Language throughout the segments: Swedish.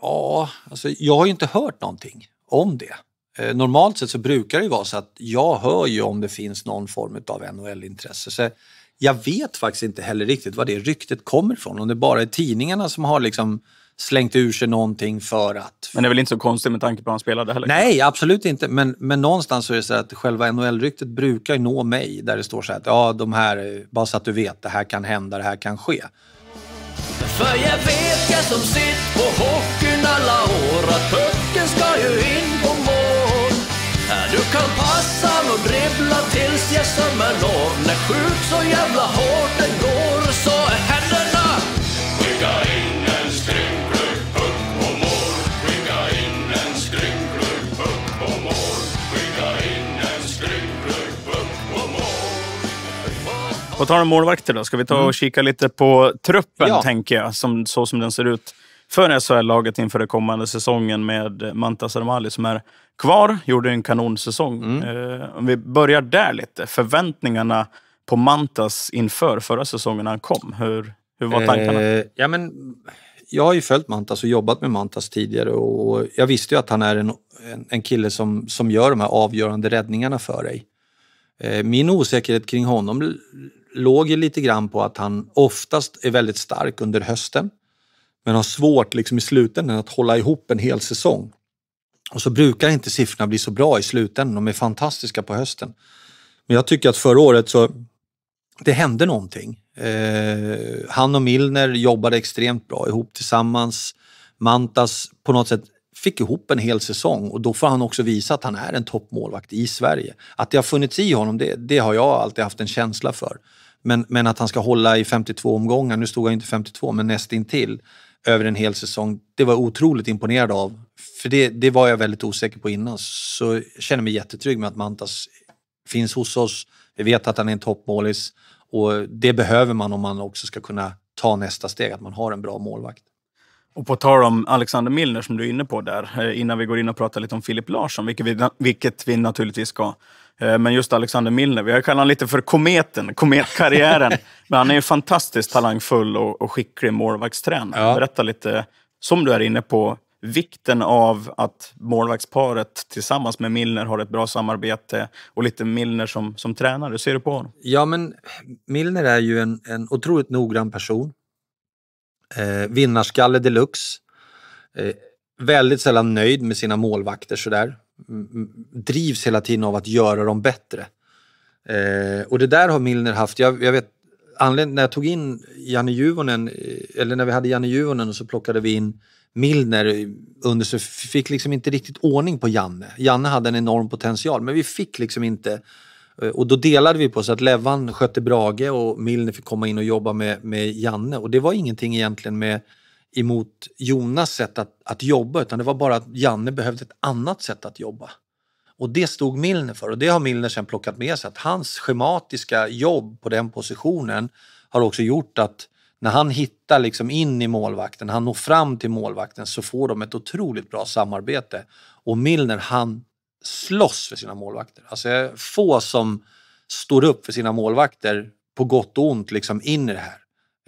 Ja, alltså jag har ju inte hört någonting om det. Eh, normalt sett så brukar det ju vara så att jag hör ju om det finns någon form av NHL-intresse. Så jag vet faktiskt inte heller riktigt var det ryktet kommer ifrån. Om det bara är tidningarna som har liksom slängt ur sig någonting för att... Men det är väl inte så konstigt med tanke på att han spelade heller? Nej, absolut inte. Men, men någonstans så är det så att själva NHL-ryktet brukar nå mig där det står så här att ja, de här, bara så att du vet, det här kan hända, det här kan ske. För jag vet jag som sitt på hockeyn alla år att pucken ska ju in på mål. Du kan passa och dribbla tills jag sömmer når. När skjut så jävla hårt den går så är händerna Skicka in en skrynklig puck på mål. Skicka in en skrynklig puck på mål. Skicka in en skrynklig puck på mål. På tal om målvakter då, ska vi ta och mm. kika lite på truppen, ja. tänker jag, som, så som den ser ut för SHL-laget inför den kommande säsongen med Mantas Armali som är kvar, gjorde en kanonsäsong. Mm. Eh, om vi börjar där lite, förväntningarna på Mantas inför förra säsongen när han kom, hur, hur var tankarna? Eh, ja, men, jag har ju följt Mantas och jobbat med Mantas tidigare och jag visste ju att han är en, en, en kille som, som gör de här avgörande räddningarna för dig. Eh, min osäkerhet kring honom låg ju lite grann på att han oftast är väldigt stark under hösten men har svårt liksom i slutändan att hålla ihop en hel säsong. Och så brukar inte siffrorna bli så bra i slutändan, de är fantastiska på hösten. Men jag tycker att förra året så det hände någonting. Eh, han och Milner jobbade extremt bra ihop tillsammans. Mantas på något sätt fick ihop en hel säsong och då får han också visa att han är en toppmålvakt i Sverige. Att det har funnits i honom, det, det har jag alltid haft en känsla för. Men, men att han ska hålla i 52 omgångar, nu stod han inte 52 men nästintill, över en hel säsong. Det var jag otroligt imponerad av. För det, det var jag väldigt osäker på innan. Så jag känner mig jättetrygg med att Mantas finns hos oss. Vi vet att han är en toppmålis och det behöver man om man också ska kunna ta nästa steg, att man har en bra målvakt. Och på tal om Alexander Milner som du är inne på där, eh, innan vi går in och pratar lite om Filip Larsson, vilket vi, vilket vi naturligtvis ska. Eh, men just Alexander Milner, vi har kallat honom lite för kometen, kometkarriären. Men han är ju fantastiskt talangfull och, och skicklig målvaktstränare. Ja. Berätta lite, som du är inne på, vikten av att målvaktsparet tillsammans med Milner har ett bra samarbete och lite Milner som, som tränare. Hur ser du på honom? Ja, men Milner är ju en, en otroligt noggrann person. Eh, vinnarskalle deluxe. Eh, väldigt sällan nöjd med sina målvakter sådär drivs hela tiden av att göra dem bättre. Eh, och det där har Milner haft. Jag, jag vet anledningen när jag tog in Janne Juvonen, eh, eller när vi hade Janne Juvonen och så plockade vi in Milner eh, under så fick liksom inte riktigt ordning på Janne. Janne hade en enorm potential men vi fick liksom inte eh, Eh, och då delade vi på så att Levan skötte Brage och Milner fick komma in och jobba med, med Janne och det var ingenting egentligen med emot Jonas sätt att, att jobba utan det var bara att Janne behövde ett annat sätt att jobba. Och det stod Milner för och det har Milner sen plockat med sig att hans schematiska jobb på den positionen har också gjort att när han hittar liksom in i målvakten, han når fram till målvakten så får de ett otroligt bra samarbete. Och Milner han slåss för sina målvakter. Alltså få som står upp för sina målvakter på gott och ont liksom in i det här.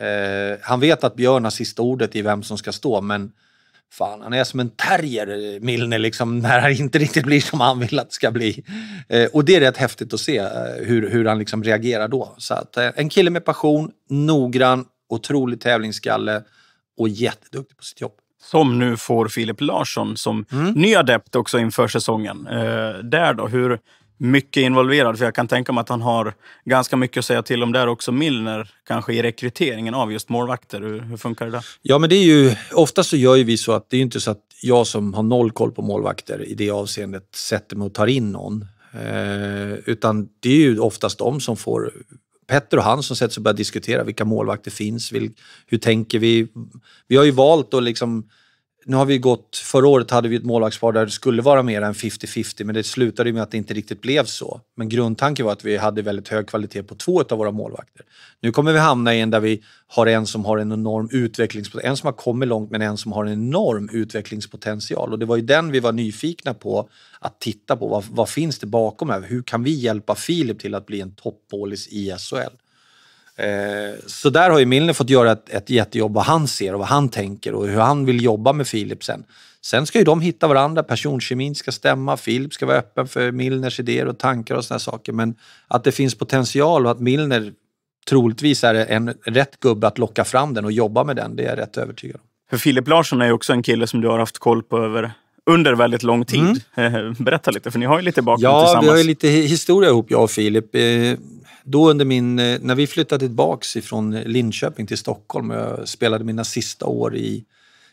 Eh, han vet att Björn har sista ordet i vem som ska stå, men fan, han är som en terrier, Milner, liksom, när det inte riktigt blir som han vill att det ska bli. Eh, och det är rätt häftigt att se eh, hur, hur han liksom reagerar då. Så att, eh, en kille med passion, noggrann, otrolig tävlingsskalle och jätteduktig på sitt jobb. Som nu får Filip Larsson som mm. ny adept också inför säsongen. Eh, där då, hur, mycket involverad. För jag kan tänka mig att han har ganska mycket att säga till om där också. Milner, kanske i rekryteringen av just målvakter. Hur, hur funkar det där? Ja, men det är ju, oftast så gör ju vi så att det är inte så att jag som har noll koll på målvakter i det avseendet sätter mig och tar in någon. Eh, utan det är ju oftast de som får Petter och han som sätter sig och börjar diskutera vilka målvakter finns, vil, hur tänker vi? Vi har ju valt att liksom nu har vi gått, förra året hade vi ett målvaktspar där det skulle vara mer än 50-50 men det slutade med att det inte riktigt blev så. Men grundtanken var att vi hade väldigt hög kvalitet på två av våra målvakter. Nu kommer vi hamna i en där vi har en som har en enorm utvecklingspotential, en som har kommit långt men en som har en enorm utvecklingspotential. Och det var ju den vi var nyfikna på att titta på. Vad, vad finns det bakom här? Hur kan vi hjälpa Filip till att bli en toppmålis i SHL? Eh, så där har ju Milner fått göra ett, ett jättejobb vad han ser och vad han tänker och hur han vill jobba med Filip sen. Sen ska ju de hitta varandra, personkemin ska stämma, Filip ska vara öppen för Milners idéer och tankar och sådana saker. Men att det finns potential och att Milner troligtvis är en rätt gubbe att locka fram den och jobba med den, det är jag rätt övertygad om. För Filip Larsson är ju också en kille som du har haft koll på över under väldigt lång tid. Mm. Berätta lite, för ni har ju lite bakgrund ja, tillsammans. Ja, vi har ju lite historia ihop, jag och Filip. Då under min, eh, när vi flyttade tillbaks ifrån Linköping till Stockholm och jag spelade mina sista år i,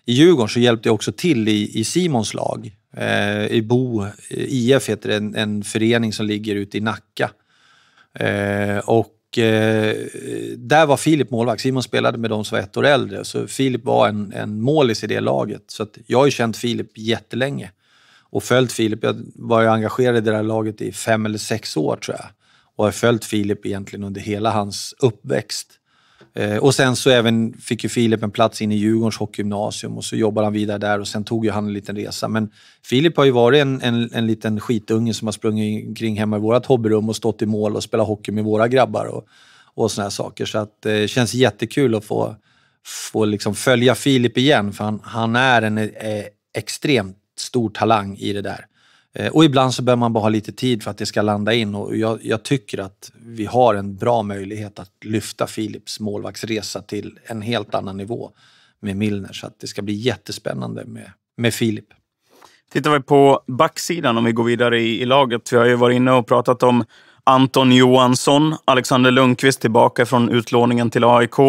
i Djurgården så hjälpte jag också till i, i Simons lag. Eh, I Bo eh, IF heter det, en, en förening som ligger ute i Nacka. Eh, och eh, där var Filip målvakt. Simon spelade med de som var ett år äldre. Så Filip var en, en målis i det laget. Så jag har ju känt Filip jättelänge och följt Filip. Jag var ju engagerad i det där laget i fem eller sex år tror jag och har följt Filip egentligen under hela hans uppväxt. Eh, och sen så även fick ju Filip en plats in i Djurgårdens hockeygymnasium och så jobbade han vidare där och sen tog ju han en liten resa. Men Filip har ju varit en, en, en liten skitunge som har sprungit kring hemma i vårt hobbyrum och stått i mål och spelat hockey med våra grabbar och, och såna här saker. Så att, det känns jättekul att få, få liksom följa Filip igen för han, han är en eh, extremt stor talang i det där. Eh, och ibland så behöver man bara ha lite tid för att det ska landa in och jag, jag, tycker att vi har en bra möjlighet att lyfta Philips målvaktsresa till en helt annan nivå med Milner. Så att det ska bli jättespännande med, med Filip. Tittar vi på backsidan om vi går vidare i, i laget. Vi har ju varit inne och pratat om Anton Johansson, Alexander Lundqvist tillbaka från utlåningen till AIK,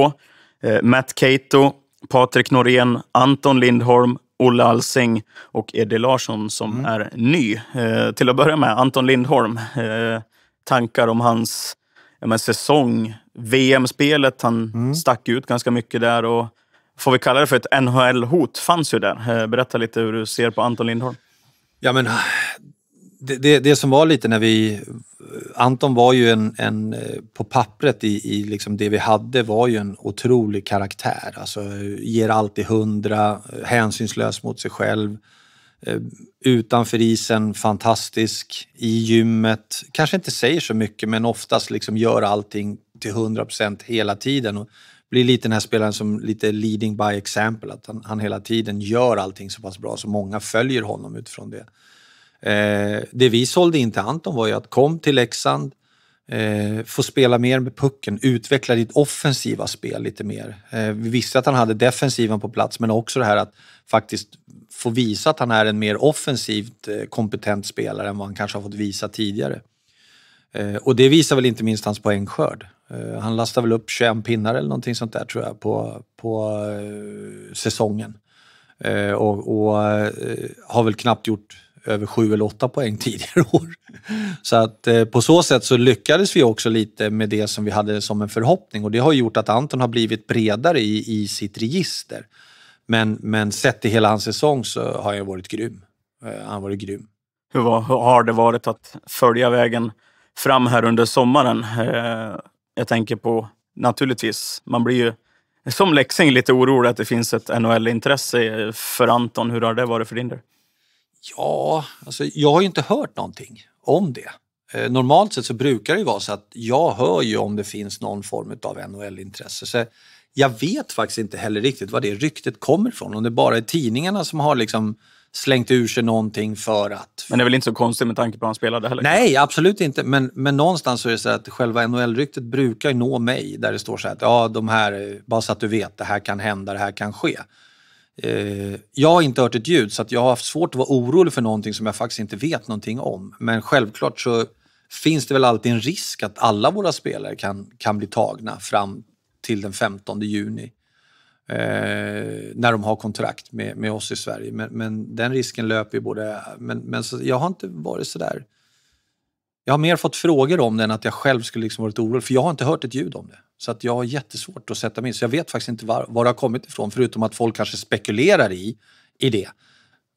eh, Matt Cato, Patrik Norén, Anton Lindholm, Olle Alsing och Eddie Larsson som mm. är ny. Eh, till att börja med, Anton Lindholm. Eh, tankar om hans ja, säsong. VM-spelet, han mm. stack ut ganska mycket där. och Får vi kalla det för ett NHL-hot? Fanns ju där. Eh, berätta lite hur du ser på Anton Lindholm. Ja, men det, det, det, som var lite när vi... Anton var ju en, en eh, på pappret i, i liksom det vi hade var ju en otrolig karaktär. Alltså ger alltid hundra, eh, hänsynslös mot sig själv. Eh, utanför isen fantastisk, i gymmet, kanske inte säger så mycket men oftast liksom gör allting till 100 procent hela tiden. Och blir lite den här spelaren som lite leading by example, att han, han hela tiden gör allting så pass bra så många följer honom utifrån det. Eh, det vi sålde in till Anton var ju att kom till Leksand, eh, få spela mer med pucken, utveckla ditt offensiva spel lite mer. Eh, vi visste att han hade defensiven på plats men också det här att faktiskt få visa att han är en mer offensivt eh, kompetent spelare än vad han kanske har fått visa tidigare. Eh, och det visar väl inte minst hans poängskörd. Eh, han lastar väl upp 21 pinnar eller någonting sånt där tror jag på, på säsongen. och, och har väl knappt gjort över sju eller åtta poäng tidigare år. Så att eh, på så sätt så lyckades vi också lite med det som vi hade som en förhoppning och det har gjort att Anton har blivit bredare i, i sitt register. Men, men sett till hela hans säsong så har han varit grym. Eh, han har varit grym. Hur, var, hur har det varit att följa vägen fram här under sommaren? Eh, jag tänker på, naturligtvis, man blir ju som läxing lite orolig att det finns ett NHL-intresse för Anton. Hur har det varit för din del? Ja, alltså jag har ju inte hört någonting om det. Eh, normalt sett så brukar det ju vara så att jag hör ju om det finns någon form av NHL-intresse. Så jag vet faktiskt inte heller riktigt var det ryktet kommer ifrån. Om det bara är tidningarna som har liksom slängt ur sig någonting för att... Men det är väl inte så konstigt med tanke på hur han spelade heller? Nej, absolut inte. Men, men någonstans så är det så att själva NHL-ryktet brukar nå mig där det står så här att ja, de här, bara så att du vet, det här kan hända, det här kan ske. Eh, jag har inte hört ett ljud så att jag har haft svårt att vara orolig för någonting som jag faktiskt inte vet någonting om. Men självklart så finns det väl alltid en risk att alla våra spelare kan, kan bli tagna fram till den 15 juni. Eh, när de har kontrakt med, med oss i Sverige. Men, men den risken löper ju både... Men, men så, jag har inte varit sådär... Jag har mer fått frågor om det än att jag själv skulle liksom varit orolig. För jag har inte hört ett ljud om det. Så att jag har jättesvårt att sätta mig in. Så jag vet faktiskt inte var, var det har kommit ifrån. Förutom att folk kanske spekulerar i, i det.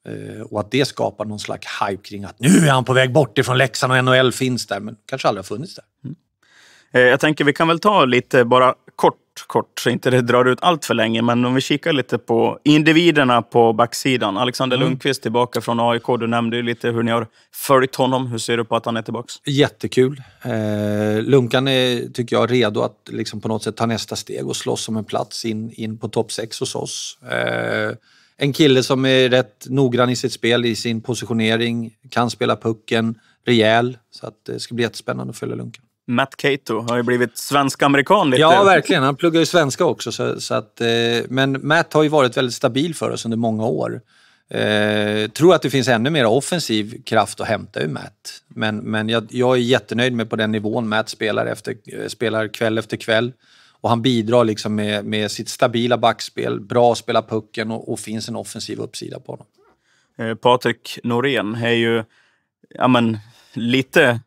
Eh, och att det skapar någon slags hype kring att nu är han på väg bort ifrån Leksand och NHL finns där. Men kanske aldrig har funnits där. Mm. Eh, jag tänker vi kan väl ta lite bara kort kort, så inte det drar ut allt för länge. Men om vi kikar lite på individerna på backsidan. Alexander mm. Lundqvist tillbaka från AIK. Du nämnde ju lite hur ni har följt honom. Hur ser du på att han är tillbaka? Jättekul. Eh, Lunkan är, tycker jag, redo att liksom på något sätt ta nästa steg och slåss om en plats in, in på topp 6 hos oss. Eh, en kille som är rätt noggrann i sitt spel, i sin positionering, kan spela pucken, rejäl. Så att det ska bli jättespännande att följa Lunkan. Matt Cato har ju blivit svensk-amerikan lite. Ja, verkligen. Han pluggar ju svenska också. Så, så att, eh, men Matt har ju varit väldigt stabil för oss under många år. Eh, tror att det finns ännu mer offensiv kraft att hämta ur Matt. Men, men jag, jag är jättenöjd med på den nivån Matt spelar, efter, eh, spelar kväll efter kväll. Och han bidrar liksom med, med sitt stabila backspel, bra att spela pucken och, och finns en offensiv uppsida på honom. Eh, Patrik Norén är ju ja, men, lite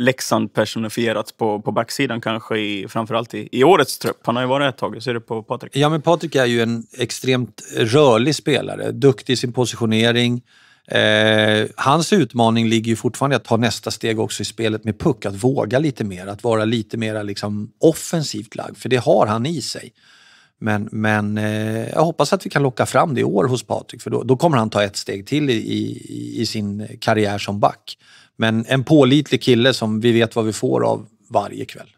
Leksand personifierats på, på backsidan kanske, i, framförallt i, i årets trupp. Han har ju varit ett tag. Hur ser du på Patrik? Ja, men Patrik är ju en extremt rörlig spelare. Duktig i sin positionering. Eh, hans utmaning ligger ju fortfarande att ta nästa steg också i spelet med puck. Att våga lite mer, att vara lite mer liksom offensivt lagd. För det har han i sig. Men, men eh, jag hoppas att vi kan locka fram det i år hos Patrik för då, då kommer han ta ett steg till i, i, i sin karriär som back. Men en pålitlig kille som vi vet vad vi får av varje kväll.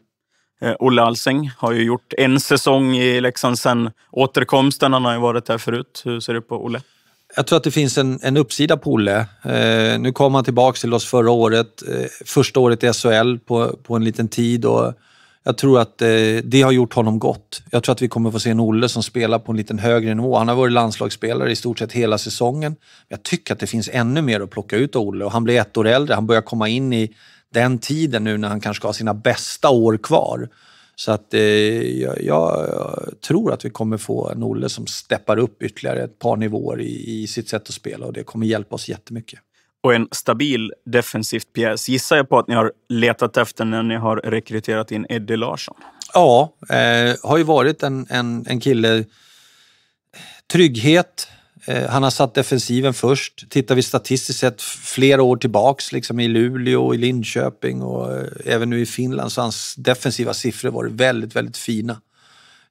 Eh, Olle Alsing har ju gjort en säsong i Leksand sen återkomsten. Han har ju varit där förut. Hur ser du på Olle? Jag tror att det finns en, en uppsida på Olle. Eh, nu kom han tillbaka till oss förra året. Eh, första året i SHL på, på en liten tid. Och jag tror att eh, det har gjort honom gott. Jag tror att vi kommer få se en Olle som spelar på en lite högre nivå. Han har varit landslagsspelare i stort sett hela säsongen. Jag tycker att det finns ännu mer att plocka ut av Olle och han blir ett år äldre. Han börjar komma in i den tiden nu när han kanske ska ha sina bästa år kvar. Så att eh, jag, jag, tror att vi kommer få en Olle som steppar upp ytterligare ett par nivåer i, i sitt sätt att spela och det kommer hjälpa oss jättemycket och en stabil defensivt pjäs gissar jag på att ni har letat efter när ni har rekryterat in Eddie Larsson. Ja, eh, har ju varit en, en, en kille. Trygghet. Eh, han har satt defensiven först. Tittar vi statistiskt sett flera år tillbaks liksom i Luleå, i Linköping och eh, även nu i Finland så har hans defensiva siffror varit väldigt, väldigt fina.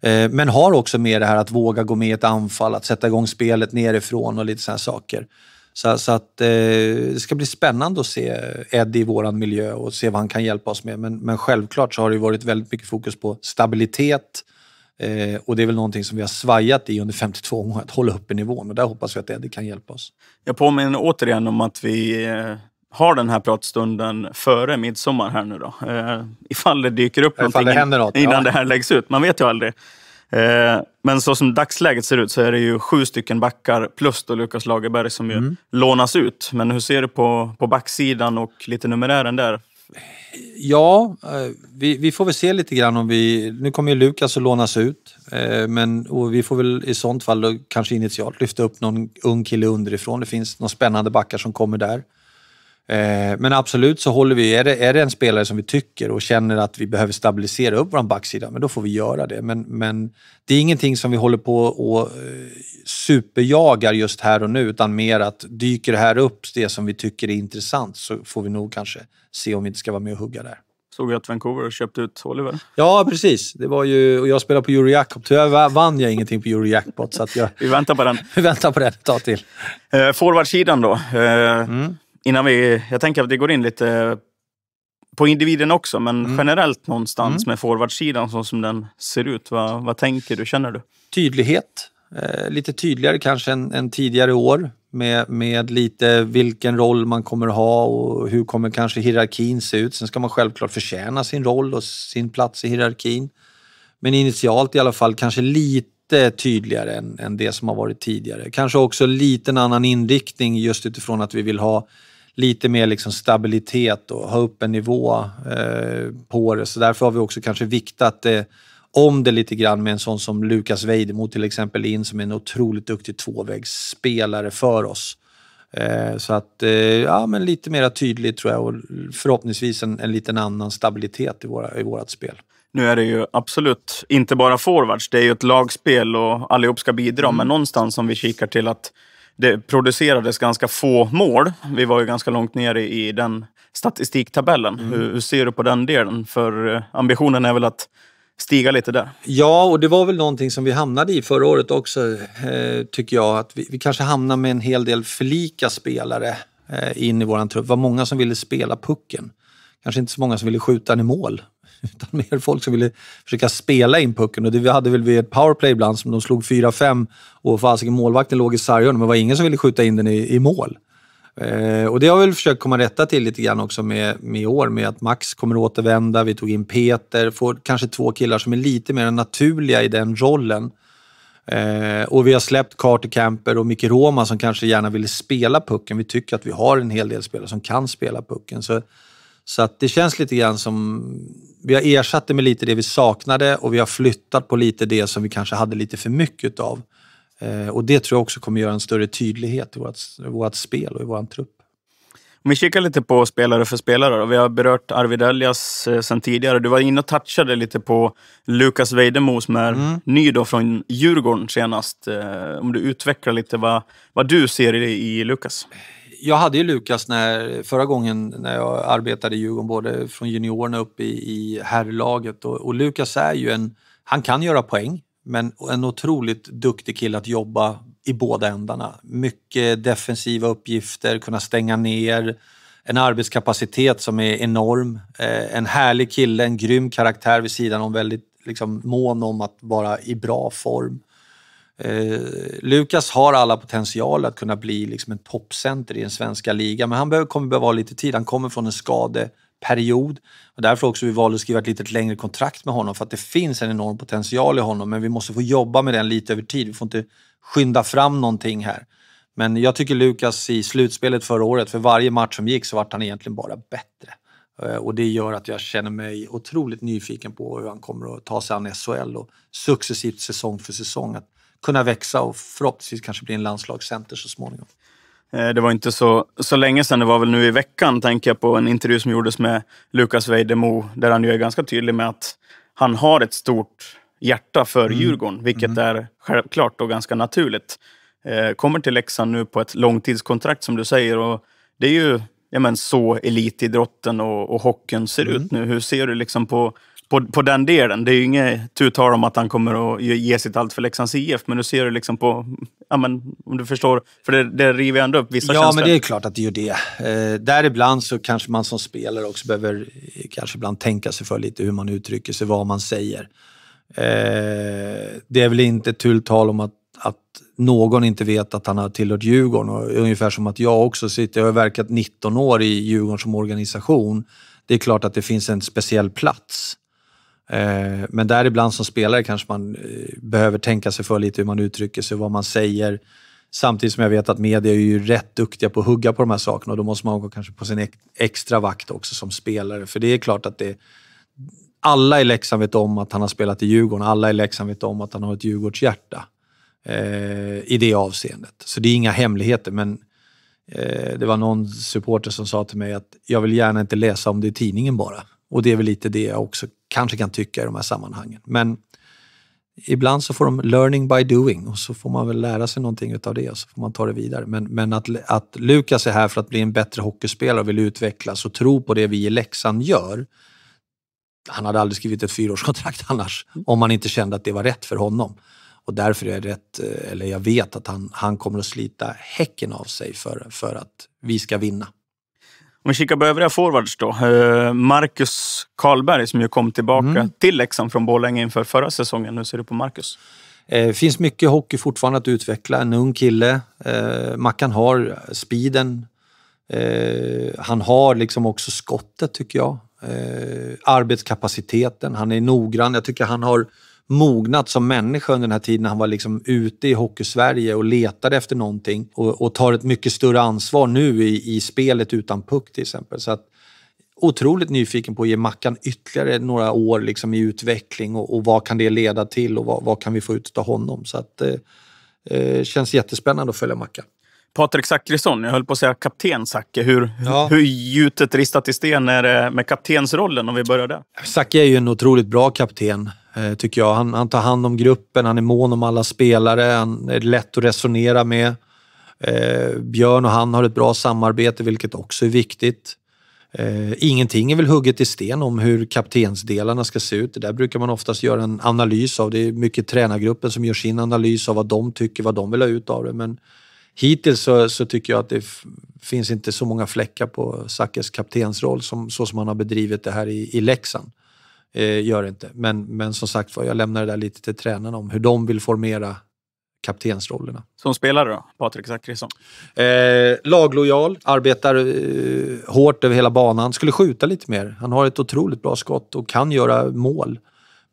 Eh, men har också med det här att våga gå med i ett anfall, att sätta igång spelet nerifrån och lite sådana saker. Så, så att, eh, det ska bli spännande att se Eddie i vår miljö och se vad han kan hjälpa oss med. Men, men självklart så har det varit väldigt mycket fokus på stabilitet eh, och det är väl någonting som vi har svajat i under 52 år, att hålla uppe nivån och där hoppas vi att Eddie kan hjälpa oss. Jag påminner återigen om att vi eh, har den här pratstunden före midsommar här nu då. Eh, ifall det dyker upp ifall någonting det något, innan ja. det här läggs ut. Man vet ju aldrig. Eh, men så som dagsläget ser ut så är det ju sju stycken backar plus då Lukas Lagerberg som ju mm. lånas ut. Men hur ser du på, på backsidan och lite numerären där? Ja, eh, vi, vi, får väl se lite grann om vi... Nu kommer ju Lukas att lånas ut. Eh, men vi får väl i sånt fall kanske initialt lyfta upp någon ung kille underifrån. Det finns några spännande backar som kommer där. Eh, men absolut så håller vi, är det, är det en spelare som vi tycker och känner att vi behöver stabilisera upp vår backsida, men då får vi göra det. Men, men det är ingenting som vi håller på och eh, superjagar just här och nu, utan mer att dyker det här upp, det som vi tycker är intressant, så får vi nog kanske se om vi inte ska vara med och hugga där. Såg jag att Vancouver köpte ut Oliver. Ja, precis. Det var ju, och jag spelade på Eurojackpot. Tyvärr vann jag ingenting på Eurojackpot. Så att jag, vi väntar på den. vi väntar på den ett tag till. Eh, Forwardsidan då. Eh, mm innan vi, jag tänker att vi går in lite på individen också, men mm. generellt någonstans mm. med forwardsidan så som den ser ut. Vad, vad tänker du, känner du? Tydlighet. Eh, lite tydligare kanske än, än, tidigare år med, med lite vilken roll man kommer ha och hur kommer kanske hierarkin se ut. Sen ska man självklart förtjäna sin roll och sin plats i hierarkin. Men initialt i alla fall kanske lite Lite tydligare än, än det som har varit tidigare. Kanske också lite en annan inriktning just utifrån att vi vill ha lite mer liksom stabilitet och ha upp en nivå eh, på det. Så därför har vi också kanske viktat det om det lite grann med en sån som Lukas Vejdemo till exempel in som är en otroligt duktig tvåvägsspelare för oss. Eh, så att, eh, ja men lite mer tydligt tror jag och förhoppningsvis en, en liten annan stabilitet i, våra, i vårat spel. Nu är det ju absolut inte bara forwards, det är ju ett lagspel och allihop ska bidra, mm. men någonstans om vi kikar till att det producerades ganska få mål. Vi var ju ganska långt ner i den statistiktabellen. Mm. Hur, hur, ser du på den delen? För eh, ambitionen är väl att stiga lite där. Ja, och det var väl någonting som vi hamnade i förra året också, eh, tycker jag. Att vi, vi kanske hamnade med en hel del för lika spelare eh, in i våran trupp. Det var många som ville spela pucken. Kanske inte så många som ville skjuta den i mål. Utan mer folk som ville försöka spela in pucken. Och det vi hade väl vi ett powerplay ibland som de slog 4-5 och fasiken målvakten låg i sarghörnet. Men det var ingen som ville skjuta in den i, i mål. Eh, och det har vi väl försökt komma rätta till lite grann också med, med år med att Max kommer återvända. Vi tog in Peter, får kanske två killar som är lite mer naturliga i den rollen. Eh, och vi har släppt Carter Camper och Micke Roma som kanske gärna vill spela pucken. Vi tycker att vi har en hel del spelare som kan spela pucken. Så, så att det känns lite grann som... Vi har ersatt det med lite det vi saknade och vi har flyttat på lite det som vi kanske hade lite för mycket av. Eh, och det tror jag också kommer göra en större tydlighet i vårt, vårt spel och i vår trupp. Om vi kikar lite på spelare för spelare. Då. Vi har berört Arvid Elias eh, sen tidigare. Du var inne och touchade lite på Lukas Vejdemo som är mm. ny då från Djurgården senast. Eh, om du utvecklar lite vad, vad du ser i, i Lukas? Jag hade ju Lukas när, förra gången när jag arbetade i Djurgården, både från juniorerna upp i, i herrlaget. Och, och Lukas är ju en, han kan göra poäng. Men en otroligt duktig kille att jobba i båda ändarna. Mycket defensiva uppgifter, kunna stänga ner, en arbetskapacitet som är enorm. Eh, en härlig kille, en grym karaktär vid sidan om, väldigt liksom, mån om att vara i bra form. Eh, Lukas har alla potential att kunna bli liksom en toppcenter i den svenska ligan, men han behöver, kommer behöva ha lite tid. Han kommer från en skadeperiod. Och därför också vi valde att skriva ett lite längre kontrakt med honom för att det finns en enorm potential i honom men vi måste få jobba med den lite över tid. Vi får inte skynda fram någonting här. Men jag tycker Lukas i slutspelet förra året, för varje match som gick så vart han egentligen bara bättre. Eh, och det gör att jag känner mig otroligt nyfiken på hur han kommer att ta sig an SHL och successivt säsong för säsong att kunna växa och förhoppningsvis kanske bli en landslagscenter så småningom. Eh, det var inte så, så länge sedan, det var väl nu i veckan, tänker jag på en intervju som gjordes med Lukas Vejdemo, där han ju är ganska tydlig med att han har ett stort hjärta för mm. Djurgården, vilket mm. är självklart och ganska naturligt. Eh, kommer till Leksand nu på ett långtidskontrakt som du säger och det är ju ja, men, så elitidrotten och, och hockeyn ser mm. ut nu. Hur ser du liksom på på, på den delen. Det är ju inget tu tal om att han kommer att ge sitt allt för Leksands IF, men du ser det liksom på, ja men om du förstår, för det, det river ändå upp vissa ja, känslor. Ja, men det är klart att det gör det. Eh, däribland så kanske man som spelare också behöver kanske ibland tänka sig för lite hur man uttrycker sig, vad man säger. Eh, det är väl inte tull tal om att, att någon inte vet att han har tillhört Djurgården. Och ungefär som att jag också sitter, jag har verkat 19 år i Djurgården som organisation. Det är klart att det finns en speciell plats. Eh, men där ibland som spelare kanske man eh, behöver tänka sig för lite hur man uttrycker sig, vad man säger. Samtidigt som jag vet att media är ju rätt duktiga på att hugga på de här sakerna och då måste man gå kanske på sin extra vakt också som spelare. För det är klart att det alla i Leksand vet om att han har spelat i Djurgården. Alla i Leksand vet om att han har ett Djurgårdshjärta eh, i det avseendet. Så det är inga hemligheter, men eh, det var någon supporter som sa till mig att jag vill gärna inte läsa om det i tidningen bara. Och det är väl lite det jag också kanske kan tycka i de här sammanhangen. Men ibland så får de learning by doing och så får man väl lära sig någonting av det och så får man ta det vidare. Men, men att, att Lukas är här för att bli en bättre hockeyspelare och vill utvecklas och tro på det vi i Leksand gör. Han hade aldrig skrivit ett fyraårskontrakt annars om han inte kände att det var rätt för honom. Och därför är jag rätt, eh, eller jag vet att han, han kommer att slita häcken av sig för, för att vi ska vinna. Om vi kikar på övriga forwards då. Eh, Marcus Karlberg som ju kom tillbaka mm. till Leksand från Borlänge inför förra säsongen. Hur ser du på Marcus? Det eh, finns mycket hockey fortfarande att utveckla. En ung kille. Eh, Mackan har speeden. Han har liksom också skottet tycker jag. Arbetskapaciteten. Han är noggrann. Jag tycker han har mognat som människa under den här tiden han var liksom ute i Hockeysverige och letade efter någonting och, och tar ett mycket större ansvar nu i, i spelet utan puck till exempel. Så att, otroligt nyfiken på att ge Mackan ytterligare några år liksom i utveckling och, och vad kan det leda till och vad, vad kan vi få ut av honom. Så att, eh, eh känns jättespännande att följa Mackan. Patrik Zackrisson, jag höll på att säga kapten Zacke. Hur, ja. hur gjutet ristat i sten är det med kaptensrollen om vi börjar där? Zacke är ju en otroligt bra kapten. Eh, tycker jag. Han, han, tar hand om gruppen, han är mån om alla spelare, han är lätt att resonera med. Eh, Björn och han har ett bra samarbete, vilket också är viktigt. Eh, ingenting är väl hugget i sten om hur kaptensdelarna ska se ut. Det där brukar man oftast göra en analys av. Det är mycket tränargruppen som gör sin analys av vad de tycker, vad de vill ha ut av det. Men hittills så, så tycker jag att det finns inte så många fläckar på Sackes kaptensroll som, så som han har bedrivit det här i, i Leksand. Eh, gör det inte. Men, men som sagt jag lämnar det där lite till tränarna om hur de vill formera kaptensrollerna. Som spelare då, Patrik Zackrisson? Eh, laglojal, arbetar eh, hårt över hela banan, skulle skjuta lite mer. Han har ett otroligt bra skott och kan göra mål.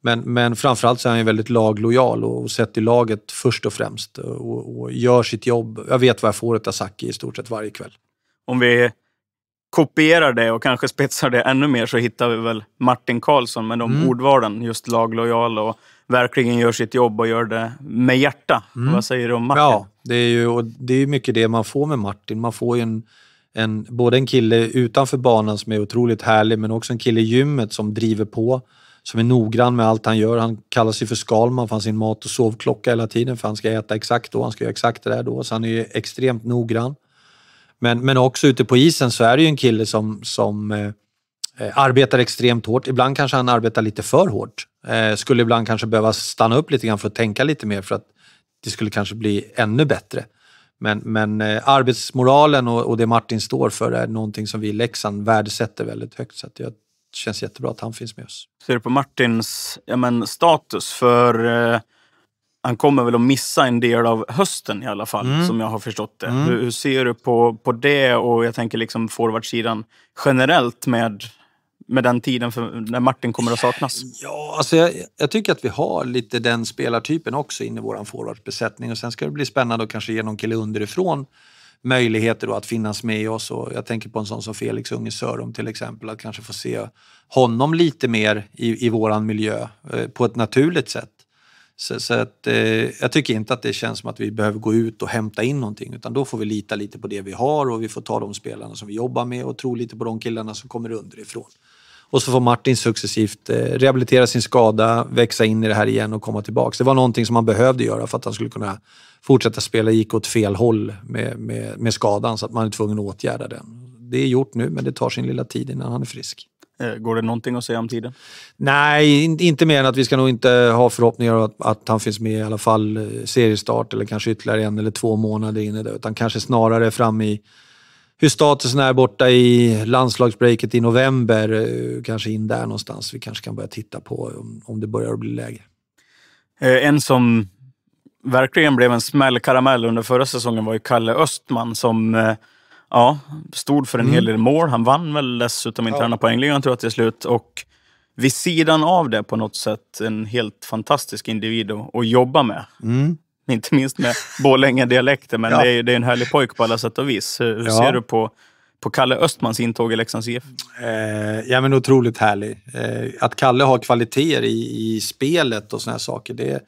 Men, men framförallt så är han väldigt laglojal och sätter laget först och främst och, och, gör sitt jobb. Jag vet vad jag får av Saki i stort sett varje kväll. Om vi kopierar det och kanske spetsar det ännu mer så hittar vi väl Martin Karlsson med de mm. ordvalen, just laglojal och verkligen gör sitt jobb och gör det med hjärta. Mm. Vad säger du om Martin? Ja, det är ju och det är mycket det man får med Martin. Man får ju en, en, både en kille utanför banan som är otroligt härlig, men också en kille i gymmet som driver på, som är noggrann med allt han gör. Han kallar sig för Skalman för han sin mat och sovklocka hela tiden, för han ska äta exakt då, han ska göra exakt det där då, så han är ju extremt noggrann. Men, men också ute på isen så är det ju en kille som, som eh, arbetar extremt hårt. Ibland kanske han arbetar lite för hårt. Eh, skulle ibland kanske behöva stanna upp lite grann för att tänka lite mer för att det skulle kanske bli ännu bättre. Men, men eh, arbetsmoralen och, och, det Martin står för är någonting som vi i Leksand värdesätter väldigt högt. Så det känns jättebra att han finns med oss. Ser du på Martins ja, men, status? För eh, han kommer väl att missa en del av hösten i alla fall, mm. som jag har förstått det. Mm. Hur, hur, ser du på, på det och jag tänker liksom forwardsidan generellt med, med den tiden för när Martin kommer att saknas? Ja, alltså jag, jag, tycker att vi har lite den spelartypen också inne i vår forwardsbesättning och sen ska det bli spännande att kanske ge någon kille underifrån möjligheter att finnas med oss. Och jag tänker på en sån som Felix Unge Sörum till exempel, att kanske få se honom lite mer i, i våran miljö eh, på ett naturligt sätt. Så, så att, eh, jag tycker inte att det känns som att vi behöver gå ut och hämta in någonting utan då får vi lita lite på det vi har och vi får ta de spelarna som vi jobbar med och tro lite på de killarna som kommer underifrån. Och så får Martin successivt eh, rehabilitera sin skada, växa in i det här igen och komma tillbaka. Det var någonting som han behövde göra för att han skulle kunna fortsätta spela. gick åt fel håll med, med, med skadan så att man är tvungen att åtgärda den. Det är gjort nu men det tar sin lilla tid innan han är frisk. Eh, går det någonting att säga om tiden? Nej, inte mer än att vi ska nog inte ha förhoppningar att, att han finns med i alla fall eh, seriestart eller kanske ytterligare en eller två månader in i det. Utan kanske snarare fram i hur statusen är borta i landslagsbreaket i november. Eh, kanske in där någonstans. Vi kanske kan börja titta på om, om det börjar bli läge. En som verkligen blev en smällkaramell under förra säsongen var ju Kalle Östman som ja, stod för en mm. hel del mål. Han vann väl dessutom interna ja. poängligan tror jag till slut. Och vid sidan av det på något sätt en helt fantastisk individ att, jobba med. Mm. Inte minst med Borlänge-dialekter, men ja. det, är, det är en härlig pojk på alla sätt och vis. Hur ja. ser du på, på Kalle Östmans intåg i Leksands IF? Eh, ja, men otroligt härlig. Eh, att Kalle har kvaliteter i, i spelet och såna saker, det,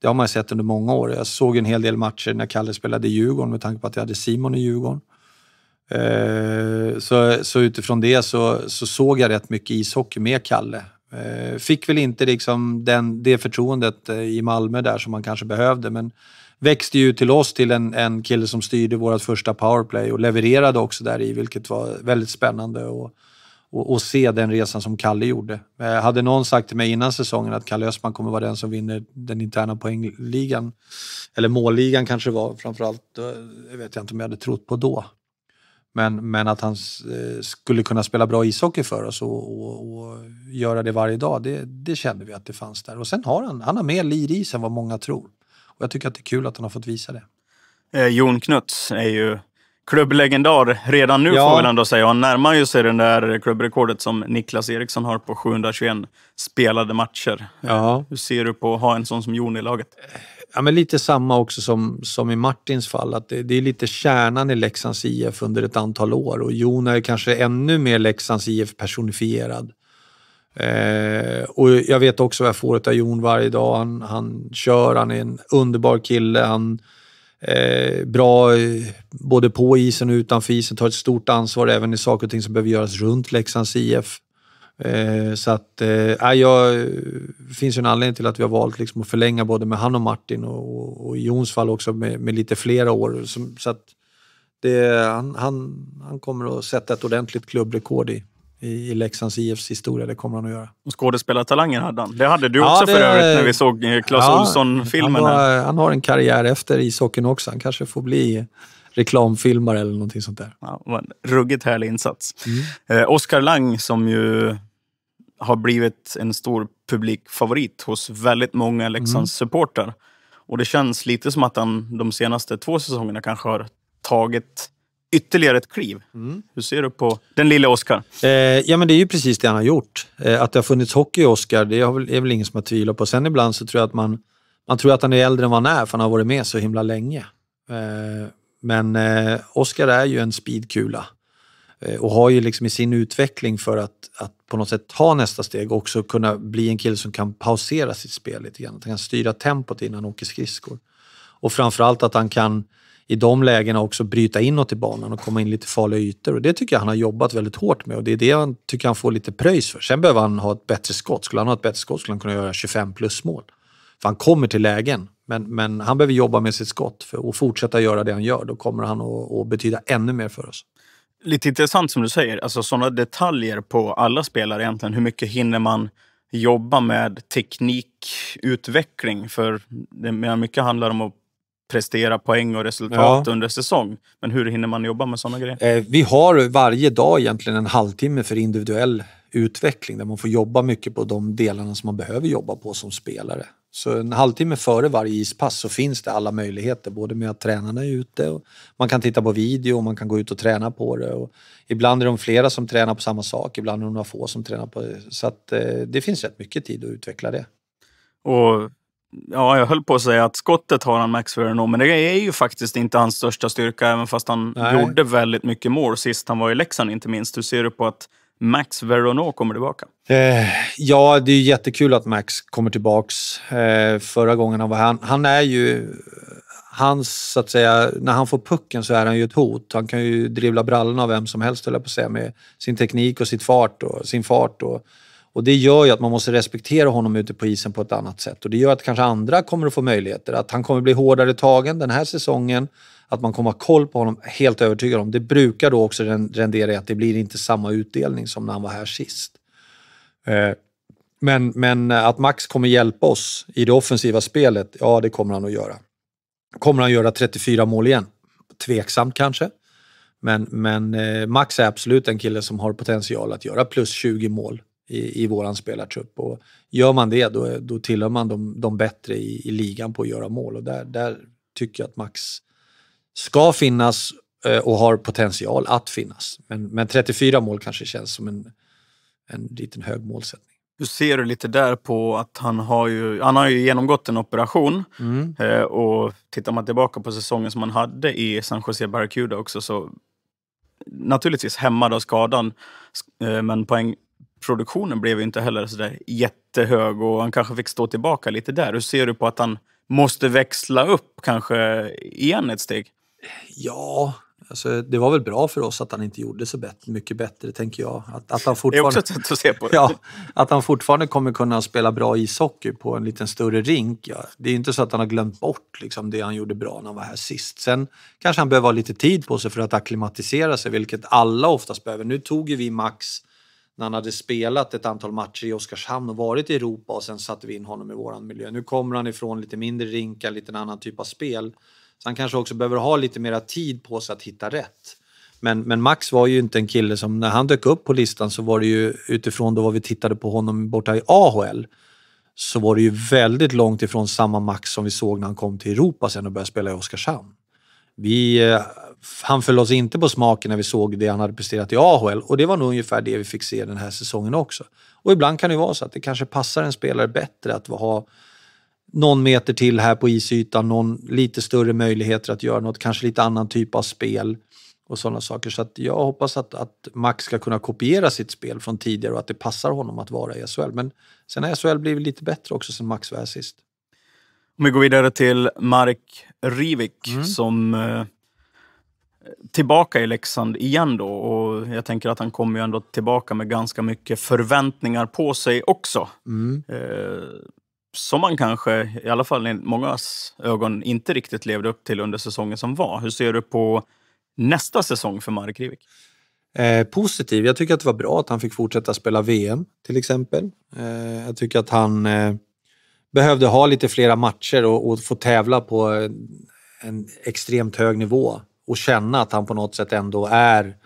det har man sett under många år. Jag såg en hel del matcher när Kalle spelade i Djurgården med tanke på att jag hade Simon i Djurgården. Eh, så, så utifrån det så, så såg jag rätt mycket ishockey med Kalle. Eh, fick väl inte liksom den, det förtroendet eh, i Malmö där som man kanske behövde men växte ju till oss till en, en kille som styrde vårt första powerplay och levererade också där i vilket var väldigt spännande och, och, och, se den resan som Kalle gjorde. hade någon sagt till mig innan säsongen att Kalle Östman kommer vara den som vinner den interna poängligan, eller målligan kanske det var framförallt, det vet jag inte om jag hade trott på då. Men, men att han eh, skulle kunna spela bra ishockey för oss och, och, och, göra det varje dag, det, det kände vi att det fanns där. Och sen har han, han har mer lir i sig än vad många tror. Och jag tycker att det är kul att han har fått visa det. Eh, Jon Knuts är ju klubblegendar redan nu ja. får vi ändå säga. Han närmar ju sig den där klubbrekordet som Niklas Eriksson har på 721 spelade matcher. Ja. Hur ser du på att ha en sån som Jon i laget? Ja, men lite samma också som, som i Martins fall, att det, det, är lite kärnan i Leksands IF under ett antal år och Jon är kanske ännu mer Leksands IF personifierad. Eh, och jag vet också vad jag får av Jon varje dag. Han, han kör, han är en underbar kille. Han eh, bra eh, både på isen och utanför isen, tar ett stort ansvar även i saker och ting som behöver göras runt Leksands IF. Eh, så att, eh, jag, det finns ju en anledning till att vi har valt liksom att förlänga både med han och Martin och, och i Jons fall också med, med lite flera år. Så, så att det, han, han, han kommer att sätta ett ordentligt klubbrekord i, i, i Leksands IFs historia. Det kommer han att göra. Och skådespelartalangen hade han. Det hade du också det, för övrigt när vi såg eh, Clas ja, Ohlson-filmen. Han, han, har en karriär efter ishockeyn också. Han kanske får bli reklamfilmare eller någonting sånt där. Ja, ruggigt härlig insats. Mm. Eh, Oskar Lang som ju har blivit en stor publikfavorit hos väldigt många Leksands mm. supportrar. Och det känns lite som att han de senaste två säsongerna kanske har tagit ytterligare ett kliv. Mm. Hur ser du på den lille Oskar? Eh, ja, men det är ju precis det han har gjort. Eh, att det har funnits hockey i Oskar, det är väl, är väl ingen som har tvivlat på. Sen ibland så tror jag att man, man tror att han är äldre än vad han är, för han har varit med så himla länge. Eh, men eh, Oskar är ju en speedkula Eh, och har ju liksom i sin utveckling för att, att på något sätt ta nästa steg också kunna bli en kille som kan pausera sitt spel lite grann. Att han kan styra tempot innan han åker skridskor. Och framförallt att han kan i de lägena också bryta inåt i banan och komma in lite farliga ytor. Och det tycker jag han har jobbat väldigt hårt med och det är det han tycker han får lite pröjs för. Sen behöver han ha ett bättre skott. Skulle han ha ett bättre skott skulle han kunna göra 25 plus mål. För han kommer till lägen. Men, men han behöver jobba med sitt skott för och fortsätta göra det han gör. Då kommer han att betyda ännu mer för oss. Lite intressant som du säger, alltså sådana detaljer på alla spelare egentligen. Hur mycket hinner man jobba med teknikutveckling? För det, mycket handlar om att prestera poäng och resultat ja. under säsong. Men hur hinner man jobba med sådana grejer? Eh, vi har varje dag egentligen en halvtimme för individuell utveckling där man får jobba mycket på de delarna som man behöver jobba på som spelare. Så en halvtimme före varje ispass så finns det alla möjligheter, både med att tränarna är ute och man kan titta på video och man kan gå ut och träna på det. Och ibland är de flera som tränar på samma sak, ibland är det några få som tränar på det. Så att, eh, det finns rätt mycket tid att utveckla det. Och Ja, jag höll på att säga att skottet har han Max Verno, men det är ju faktiskt inte hans största styrka, även fast han Nej. gjorde väldigt mycket mål sist han var i Leksand, inte minst. Hur ser du på att Max Veronneau kommer tillbaka? Eh, ja, det är jättekul att Max kommer tillbaka. Eh, förra gången han var här. Han, är ju... Hans, så att säga, när han får pucken så är han ju ett hot. Han kan ju dribbla brallorna av vem som helst, höll jag på att säga, med sin teknik och sitt fart och sin fart. Och, och det gör ju att man måste respektera honom ute på isen på ett annat sätt. Och det gör att kanske andra kommer att få möjligheter. Att han kommer bli hårdare tagen den här säsongen. Att man kommer att ha koll på honom, helt övertygad om. Det brukar då också rendera i att det blir inte samma utdelning som när han var här sist. Eh, men, men att Max kommer hjälpa oss i det offensiva spelet, ja det kommer han att göra. Kommer han göra 34 mål igen? Tveksamt kanske. Men, men eh, Max är absolut en kille som har potential att göra plus 20 mål i, i våran spelartrupp. Och gör man det, då, då tillhör man de, de bättre i, i ligan på att göra mål. Och där, där tycker jag att Max ska finnas eh, och har potential att finnas. Men, men 34 mål kanske känns som en, en liten hög målsättning. Hur ser du lite där på att han har ju, han har ju genomgått en operation. Mm. Eh, och tittar man tillbaka på säsongen som han hade i San Jose Barracuda också så naturligtvis hämmad av skadan. Eh, men poäng, produktionen blev ju inte heller så jättehög och han kanske fick stå tillbaka lite där. Hur ser du på att han måste växla upp kanske igen ett steg? Ja, alltså, det var väl bra för oss att han inte gjorde så bättre, mycket bättre, tänker jag. Att, att han fortfarande, det är också ett sätt att se på det. Ja, att han fortfarande kommer kunna spela bra ishockey på en lite större rink. Ja. Det är ju inte så att han har glömt bort liksom, det han gjorde bra när han var här sist. Sen kanske han behöver ha lite tid på sig för att akklimatisera sig, vilket alla oftast behöver. Nu tog ju vi Max när han hade spelat ett antal matcher i Oskarshamn och varit i Europa och sen satte vi in honom i våran miljö. Nu kommer han ifrån lite mindre rinkar, lite en annan typ av spel. Så han kanske också behöver ha lite mera tid på sig att hitta rätt. Men, men Max var ju inte en kille som, när han dök upp på listan så var det ju utifrån då vad vi tittade på honom borta i AHL så var det ju väldigt långt ifrån samma Max som vi såg när han kom till Europa sen och började spela i Oskarshamn. Vi, eh, han föll oss inte på smaken när vi såg det han hade presterat i AHL och det var nog ungefär det vi fick se den här säsongen också. Och ibland kan det vara så att det kanske passar en spelare bättre att ha någon meter till här på isytan, någon lite större möjligheter att göra något, kanske lite annan typ av spel och sådana saker. Så att jag hoppas att, att Max ska kunna kopiera sitt spel från tidigare och att det passar honom att vara i SHL. Men sen har SHL blivit lite bättre också sen Max var här sist. Om vi går vidare till Mark Rivik mm. som eh, tillbaka i Leksand igen då. Och jag tänker att han kommer ju ändå tillbaka med ganska mycket förväntningar på sig också. Mm. Eh, som man kanske, i alla fall i mångas ögon, inte riktigt levde upp till under säsongen som var. Hur ser du på nästa säsong för Mark Rivik? Eh, positiv. Jag tycker att det var bra att han fick fortsätta spela VM till exempel. Eh, jag tycker att han eh, behövde ha lite flera matcher och, och få tävla på en, en, extremt hög nivå och känna att han på något sätt ändå är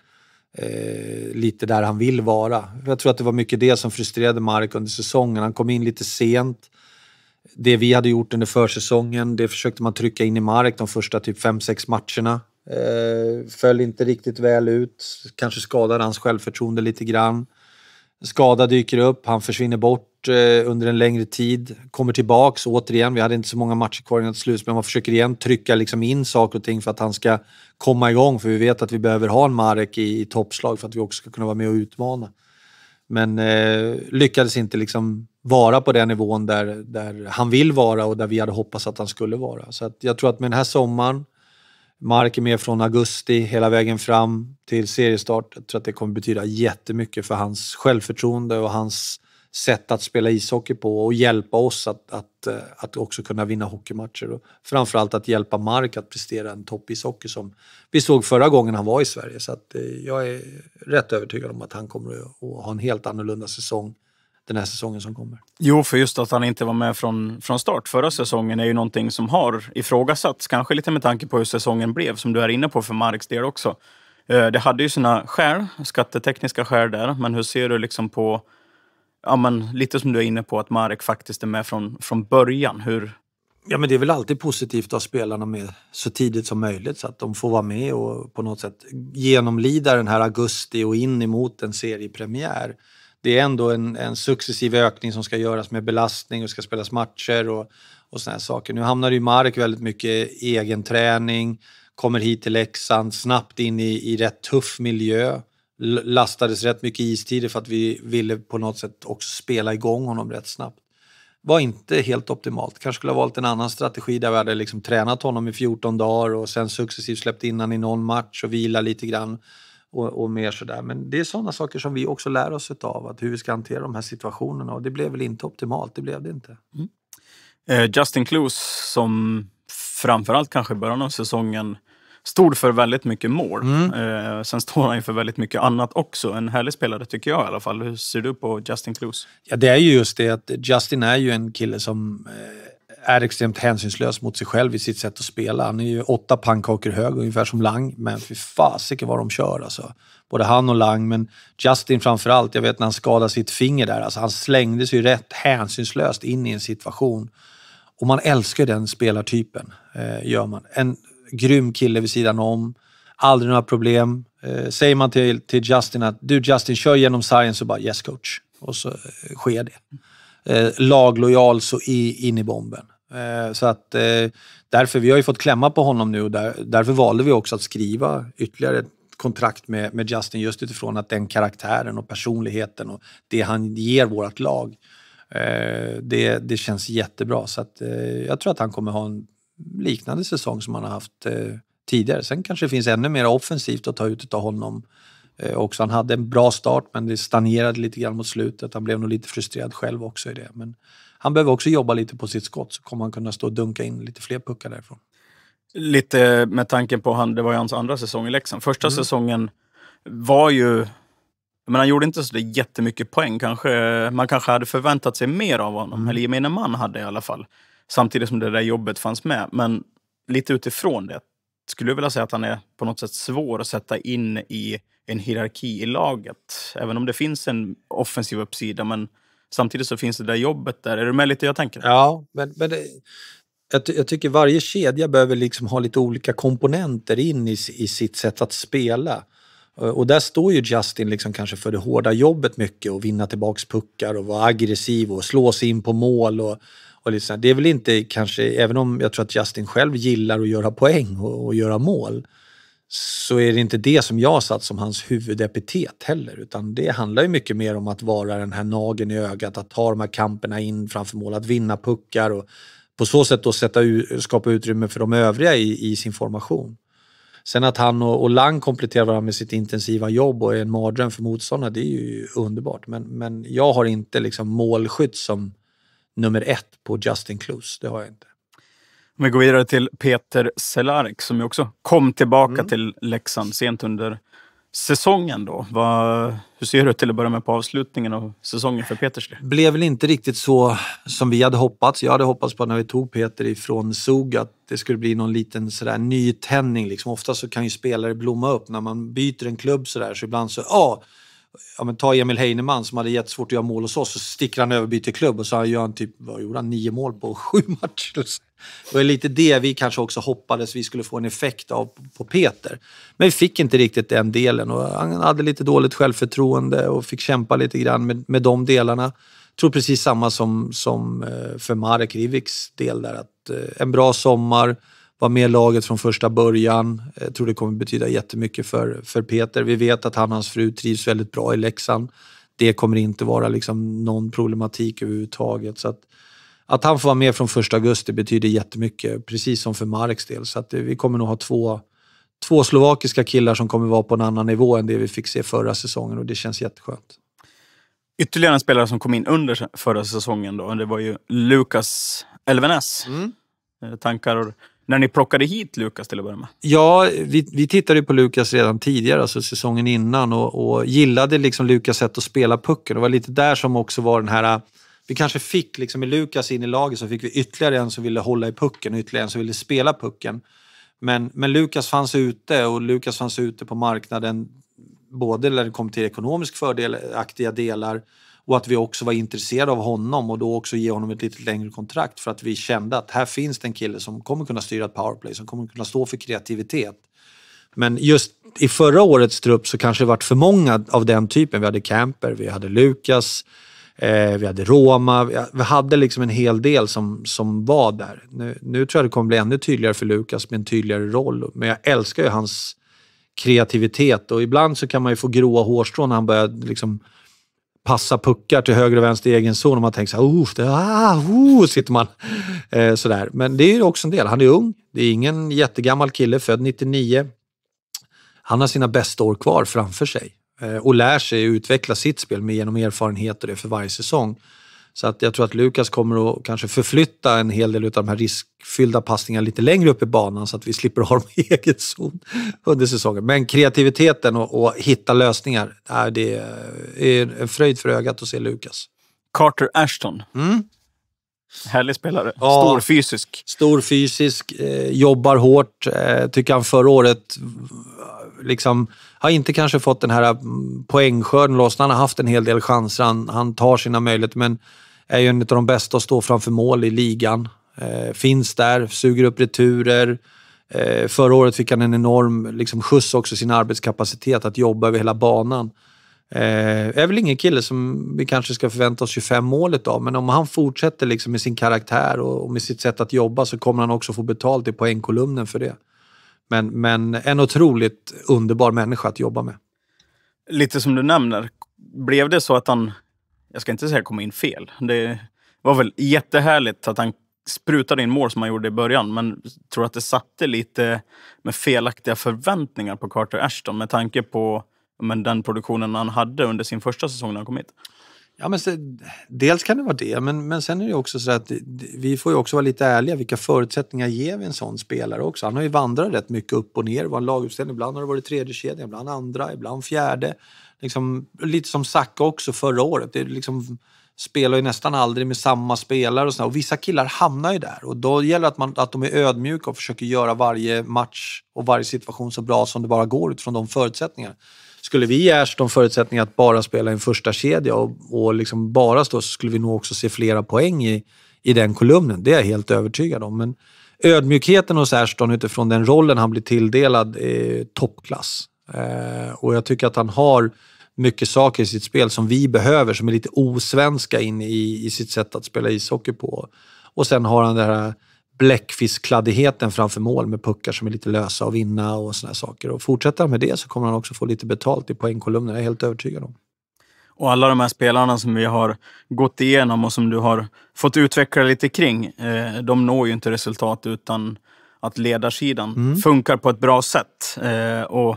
eh, lite där han vill vara. Jag tror att det var mycket det som frustrerade Mark under säsongen. Han kom in lite sent. Det vi hade gjort under försäsongen, det försökte man trycka in i Mark de första typ 5-6 matcherna. Eh, föll inte riktigt väl ut, kanske skadade hans självförtroende lite grann. Skada dyker upp, han försvinner bort eh, under en längre tid, kommer tillbaks återigen. Vi hade inte så många matcher kvar innan slut, men man försöker igen trycka liksom in saker och ting för att han ska komma igång. För vi vet att vi behöver ha en Marek i, i toppslag för att vi också ska kunna vara med och utmana. Men eh, lyckades inte liksom vara på den nivån där, där han vill vara och där vi hade hoppats att han skulle vara. Så att jag tror att med den här sommaren Mark är med från augusti hela vägen fram till seriestart. Jag tror att det kommer betyda jättemycket för hans självförtroende och hans sätt att spela ishockey på och hjälpa oss att, att, eh, att också kunna vinna hockeymatcher. Och framförallt att hjälpa Mark att prestera en toppishockey som vi såg förra gången han var i Sverige. Så att, eh, jag är rätt övertygad om att han kommer att ha en helt annorlunda säsong den här säsongen som kommer. Jo, för just att han inte var med från, från start förra säsongen är ju någonting som har ifrågasatts. Kanske lite med tanke på hur säsongen blev, som du är inne på för Marks del också. Eh, det hade ju sina skäl, skattetekniska skäl där, men hur ser du liksom på, ja men lite som du är inne på, att Marek faktiskt är med från, från början. Hur, Ja, men det är väl alltid positivt att ha spelarna med så tidigt som möjligt så att de får vara med och på något sätt genomlida den här augusti och in emot en seriepremiär det är ändå en, en successiv ökning som ska göras med belastning och ska spelas matcher och, och såna här saker. Nu hamnar ju Mark väldigt mycket egen träning, kommer hit till Leksand, snabbt in i, i rätt tuff miljö. Lastades rätt mycket istider för att vi ville på något sätt också spela igång honom rätt snabbt. Var inte helt optimalt. Kanske skulle ha valt en annan strategi där vi hade liksom tränat honom i 14 dagar och sen successivt släppt in honom i någon match och vila lite grann och, och mer sådär. Men det är sådana saker som vi också lär oss av, att hur vi ska hantera de här situationerna. Och det blev väl inte optimalt, det blev det inte. Mm. Eh, Justin Clues som framförallt kanske i början av säsongen stod för väldigt mycket mål. Mm. Eh, sen står han ju för väldigt mycket annat också. En härlig spelare tycker jag i alla fall. Hur ser du på Justin Clues? Ja, det är ju just det att Justin är ju en kille som eh, är extremt hänsynslös mot sig själv i sitt sätt att spela. Han är ju åtta pannkakor hög, ungefär som Lang, men fy fasiken vad de kör alltså. Både han och Lang, men Justin framförallt. Jag vet när han skadade sitt finger där, alltså han slängde sig rätt hänsynslöst in i en situation. Och man älskar den spelartypen, eh, gör man. En grym kille vid sidan om, aldrig några problem. Eh, säger man till, till Justin att du Justin, kör genom sargen så bara yes coach. Och så eh, sker det. Eh, laglojal så i, in i bomben. Eh, så att eh, därför, vi har ju fått klämma på honom nu och där, därför valde vi också att skriva ytterligare ett kontrakt med, med Justin just utifrån att den karaktären och personligheten och det han ger vårt lag, eh, det, det känns jättebra. Så att, jag tror att han kommer ha en liknande säsong som han har haft tidigare. Sen kanske det finns ännu mer offensivt att ta ut av honom också. Han hade en bra start men det stagnerade lite grann mot slutet. Han blev nog lite frustrerad själv också i det. Men han behöver också jobba lite på sitt skott så kommer han kunna stå och dunka in lite fler puckar därifrån. Lite med tanken på, han, det var ju hans andra säsong i Leksand. Första mm. säsongen var ju men han gjorde inte så jättemycket poäng. Kanske, man kanske hade förväntat sig mer av honom, mm. eller gemene man hade i alla fall. Samtidigt som det där jobbet fanns med. Men lite utifrån det, skulle jag vilja säga att han är på något sätt svår att sätta in i en hierarki i laget. Även om det finns en offensiv uppsida, men Samtidigt så finns det där jobbet där. Är du med lite jag tänker? Ja, men, men det, jag, jag, tycker varje kedja behöver liksom ha lite olika komponenter in i, i sitt sätt att spela. Eh, och där står ju Justin liksom kanske för det hårda jobbet mycket och vinna tillbaks puckar och vara aggressiv och slå sig in på mål. Och, och liksom. Det är väl inte kanske, även om jag tror att Justin själv gillar att göra poäng och, och göra mål, så är det inte det som jag satt som hans huvudepitet heller. Utan det handlar ju mycket mer om att vara den här nagen i ögat, att ta de här kamperna in framför mål, att vinna puckar och på så sätt då sätta, skapa utrymme för de övriga i, i sin formation. Sen att han och, och Lang kompletterar varandra med sitt intensiva jobb och är en mardröm för motståndarna, det är ju underbart. Men, men jag har inte liksom målskytt som nummer ett på Justin Clues. Det har jag inte. Om vi går vidare till Peter Cehlarik som ju också kom tillbaka mm. till Leksand sent under säsongen då? Vad, hur ser du till att börja med på avslutningen av säsongen för Petersley? blev väl inte riktigt så som vi hade hoppats. Jag hade hoppats på när vi tog Peter ifrån Zug att det skulle bli någon liten sådär nytändning. Liksom. Ofta så kan ju spelare blomma upp när man byter en klubb sådär. Så ibland så, ja, ja men ta Emil Heinemann som hade jättesvårt att göra mål hos oss. Så sticker han över byter klubb och så gör han typ, vad gjorde han, nio mål på sju matcher. Det var lite det vi kanske också hoppades vi skulle få en effekt av på Peter. Men vi fick inte riktigt den delen och han hade lite dåligt självförtroende och fick kämpa lite grann med, med de delarna. Jag tror precis samma som, som eh, för Marek Riviks del där. Att eh, en bra sommar, var med laget från första början. Jag tror det kommer betyda jättemycket för, för Peter. Vi vet att han och hans fru trivs väldigt bra i Leksand. Det kommer inte vara liksom någon problematik överhuvudtaget. Så att, att han får vara med från första augusti betyder jättemycket, precis som för Mareks del. Så att vi kommer nog ha två, två slovakiska killar som kommer vara på en annan nivå än det vi fick se förra säsongen och det känns jätteskönt. Ytterligare en spelare som kom in under förra säsongen då, det var ju Lukas Elvenes. Mm. Tankar när ni plockade hit Lukas till att börja med? Ja, vi, vi tittade på Lukas redan tidigare, alltså säsongen innan och, och gillade liksom Lukas sätt att spela pucken. Det var lite där som också var den här vi kanske fick, liksom med Lukas in i laget, så fick vi ytterligare en som ville hålla i pucken och ytterligare en som ville spela pucken. Men, men Lukas fanns ute och Lukas fanns ute på marknaden både när det kom till ekonomiskt fördelaktiga delar och att vi också var intresserade av honom och då också ge honom ett lite längre kontrakt för att vi kände att här finns det en kille som kommer kunna styra ett powerplay, som kommer kunna stå för kreativitet. Men just i förra årets trupp så kanske det varit för många av den typen. Vi hade Camper, vi hade Lukas, Eh, vi hade Roma, vi hade liksom en hel del som, som var där. Nu, nu tror jag det kommer bli ännu tydligare för Lukas med en tydligare roll. Men jag älskar ju hans kreativitet och ibland så kan man ju få gråa hårstrån när han börjar liksom passa puckar till höger och vänster i egen zon och man tänker så här, oh, det, ah, oh, sitter man eh, sådär. Men det är ju också en del. Han är ung. Det är ingen jättegammal kille, född 99. Han har sina bästa år kvar framför sig. Eh, och lär sig utveckla sitt spel med genom erfarenhet och det för varje säsong. Så att jag tror att Lukas kommer att kanske förflytta en hel del av de här riskfyllda passningarna lite längre upp i banan så att vi slipper ha dem i eget zon under säsongen. Men kreativiteten och, och hitta lösningar, det är en fröjd för ögat att se Lukas. Carter Ashton. Mm. Härlig spelare. Ja, stor fysisk. Stor fysisk, eh, jobbar hårt. Eh, tycker han förra året liksom, har inte kanske fått den här mm, poängskörden loss. Han har haft en hel del chanser, han, han tar sina möjligheter men är ju en av de bästa att stå framför mål i ligan. Eh, finns där, suger upp returer. Eh, förra året fick han en enorm liksom, skjuts också sin arbetskapacitet att jobba över hela banan. Eh, är väl ingen kille som vi kanske ska förvänta oss 25 målet av, men om han fortsätter liksom med sin karaktär och, och med sitt sätt att jobba så kommer han också få betalt i poängkolumnen för det. Men, men en otroligt underbar människa att jobba med. Lite som du nämner, blev det så att han, jag ska inte säga kom in fel. Det var väl jättehärligt att han sprutade in mål som han gjorde i början, men jag tror att det satte lite med felaktiga förväntningar på Carter Ashton med tanke på men, den produktionen han hade under sin första säsong när han kom hit. Ja, men så, dels kan det vara det, men, men sen är det också så att vi får ju också vara lite ärliga. Vilka förutsättningar ger vi en sån spelare också? Han har ju vandrat rätt mycket upp och ner. Det var en laguppställning. Ibland har det varit tredje kedjan, ibland andra, ibland fjärde. Liksom, lite som Sacka också förra året. Det liksom, spelar ju nästan aldrig med samma spelare och, och vissa killar hamnar ju där och då gäller det att, man, att de är ödmjuka och försöker göra varje match och varje situation så bra som det bara går utifrån de förutsättningarna. Skulle vi ge Ashton förutsättningar att bara spela i en första kedja och, och liksom bara stå så skulle vi nog också se flera poäng i, i den kolumnen. Det är jag helt övertygad om. Men ödmjukheten hos Ashton utifrån den rollen han blir tilldelad är toppklass. Eh, och jag tycker att han har mycket saker i sitt spel som vi behöver, som är lite osvenska in i, i sitt sätt att spela ishockey på. Och sen har han det här bläckfiskkladdigheten framför mål med puckar som är lite lösa och vinna och såna saker. Och fortsätter han med det så kommer han också få lite betalt i poängkolumnen, jag är helt övertygad om. Och alla de här spelarna som vi har gått igenom och som du har fått utveckla lite kring, eh, de når ju inte resultat utan att ledarsidan mm. funkar på ett bra sätt. Eh, och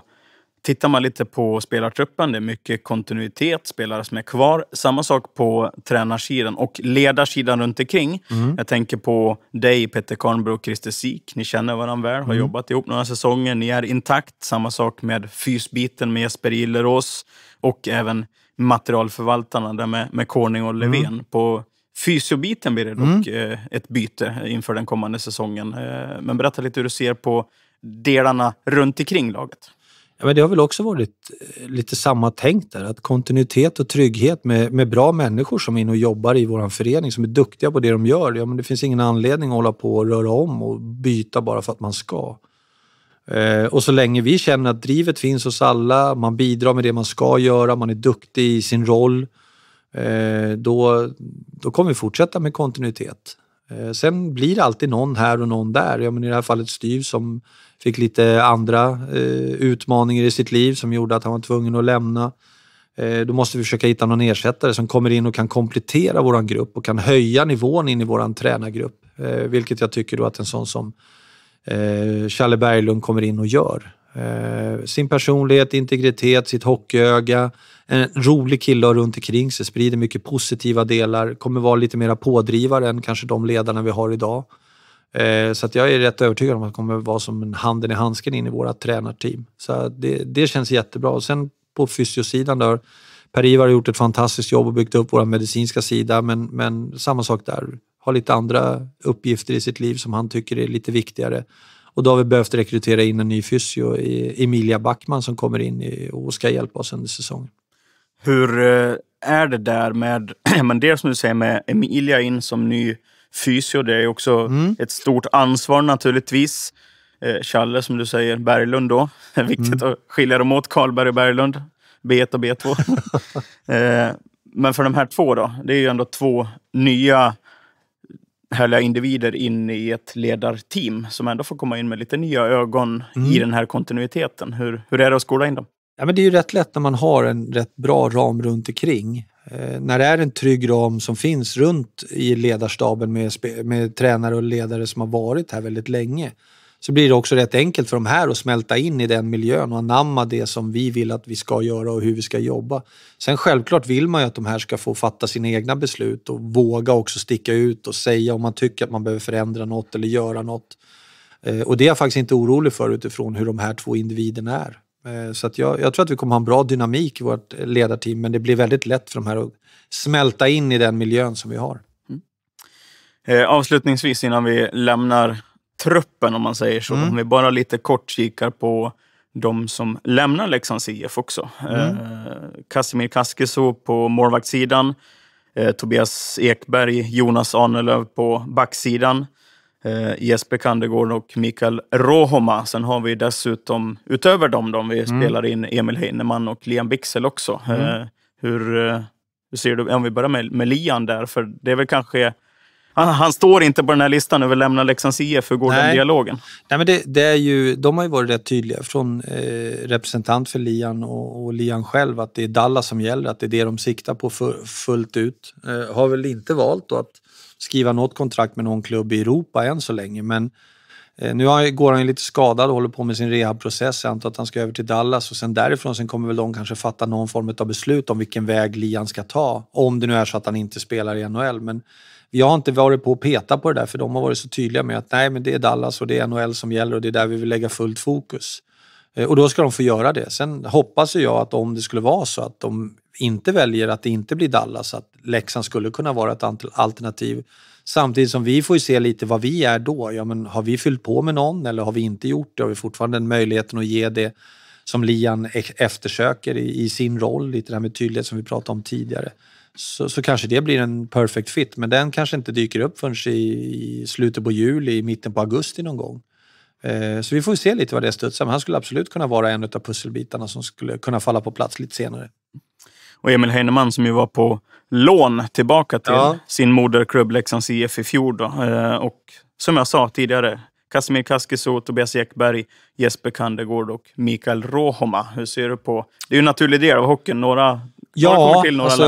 tittar man lite på spelartruppen, det är mycket kontinuitet, spelare som är kvar. Samma sak på tränarsidan och ledarsidan runt omkring. Mm. Jag tänker på dig, Peter Karnbro och Christer Sik. Ni känner varandra väl, har mm. jobbat ihop några säsonger. Ni är intakt. Samma sak med fysbiten med Jesper Gillerås och även materialförvaltarna där med, med Corning och Levén. Mm. På fysiobiten blir det dock mm. Eh, ett byte inför den kommande säsongen. Eh, men berätta lite hur du ser på delarna runt omkring laget. Ja, men det har väl också varit eh, lite samma tänk där, att kontinuitet och trygghet med, med bra människor som är inne och jobbar i vår förening, som är duktiga på det de gör. Ja, men det finns ingen anledning att hålla på och röra om och byta bara för att man ska. Eh, och så länge vi känner att drivet finns hos alla, man bidrar med det man ska göra, man är duktig i sin roll, eh, då, då kommer vi fortsätta med kontinuitet. Eh, sen blir det alltid någon här och någon där. Ja, men I det här fallet Styv som fick lite andra eh, utmaningar i sitt liv som gjorde att han var tvungen att lämna. Eh, då måste vi försöka hitta någon ersättare som kommer in och kan komplettera vår grupp och kan höja nivån in i vår tränargrupp. Eh, vilket jag tycker då att en sån som eh, Challe Berglund kommer in och gör. Eh, sin personlighet, integritet, sitt hockeyöga. En rolig kille runt omkring sig, sprider mycket positiva delar. Kommer vara lite mera pådrivare än kanske de ledarna vi har idag. Eh, så att jag är rätt övertygad om att det kommer vara som en handen i handsken in i våra tränarteam. Så det, det känns jättebra. Och sen på fysiosidan där, Per-Ivar har gjort ett fantastiskt jobb och byggt upp vår medicinska sida, men, men samma sak där. Har lite andra uppgifter i sitt liv som han tycker är lite viktigare. Och då har vi behövt rekrytera in en ny fysio, Emilia Backman, som kommer in och ska hjälpa oss under säsongen. Hur eh, är det där med, men det som du säger med Emilia in som ny fysio, det är också mm. ett stort ansvar naturligtvis. Eh, Challe, som du säger, Berglund då. Viktigt mm. att skilja dem åt, Karlberg och Berglund. B1 och B2. eh, men för de här två då, det är ju ändå två nya härliga individer in i ett ledarteam som ändå får komma in med lite nya ögon mm. i den här kontinuiteten. Hur, hur är det att skola in dem? Ja, men det är ju rätt lätt när man har en rätt bra ram runt omkring. Eh, när det är en trygg ram som finns runt i ledarstaben med, med tränare och ledare som har varit här väldigt länge så blir det också rätt enkelt för de här att smälta in i den miljön och anamma det som vi vill att vi ska göra och hur vi ska jobba. Sen självklart vill man ju att de här ska få fatta sina egna beslut och våga också sticka ut och säga om man tycker att man behöver förändra något eller göra något. Eh, och det är jag faktiskt inte orolig för utifrån hur de här två individerna är. Eh, så att jag, jag tror att vi kommer ha en bra dynamik i vårt ledarteam men det blir väldigt lätt för de här att smälta in i den miljön som vi har. Mm. Eh, avslutningsvis innan vi lämnar truppen om man säger så. Mm. Om vi bara lite kort kikar på de som lämnar Leksands IF också. Mm. Eh, Casimir Kaskiso på målvaktssidan. Eh, Tobias Ekberg, Jonas Ahnelöv på backsidan. Eh, Jesper Kandegård och Mikael Rohoma. Sen har vi dessutom, utöver dem, då, vi mm. spelar in Emil Heinemann och Liam Bixel också. Mm. Eh, hur, eh, hur ser du, om vi börjar med, med Lian där, för det är väl kanske han, han, står inte på den här listan över lämna Leksands IF. Hur går Nej. den dialogen? Nej, men det, det, är ju, de har ju varit rätt tydliga från eh, representant för Lian och, och, Lian själv att det är Dallas som gäller, att det är det de siktar på för, fullt ut. Eh, har väl inte valt att skriva något kontrakt med någon klubb i Europa än så länge, men eh, nu går han ju lite skadad och håller på med sin rehabprocess. Jag antar att han ska över till Dallas och sen därifrån sen kommer väl de kanske fatta någon form av beslut om vilken väg Lian ska ta. Om det nu är så att han inte spelar i NHL. Men jag har inte varit på att peta på det där för de har varit så tydliga med att nej men det är Dallas och det är NHL som gäller och det är där vi vill lägga fullt fokus. Eh, och då ska de få göra det. Sen hoppas jag att om det skulle vara så att de inte väljer att det inte blir Dallas, att Leksand skulle kunna vara ett alternativ. Samtidigt som vi får se lite vad vi är då. Ja, men har vi fyllt på med någon eller har vi inte gjort det? Har vi fortfarande den möjligheten att ge det som Lian eftersöker i, i sin roll, lite det här med tydlighet som vi pratade om tidigare så, så kanske det blir en perfect fit. Men den kanske inte dyker upp förrän i, i slutet på juli, i mitten på augusti någon gång. Eh, så vi får se lite vad det studsar. Men han skulle absolut kunna vara en av pusselbitarna som skulle kunna falla på plats lite senare. Och Emil Heinemann som ju var på lån tillbaka till ja. sin moderklubb Leksands IF i fjol. Då. Eh, och som jag sa tidigare, Casimir Kaskiso, Tobias Ekberg, Jesper Kandegård och Mikael Rohoma. Hur ser du på... Det är ju en naturlig del av hockeyn. Några Ja, alltså,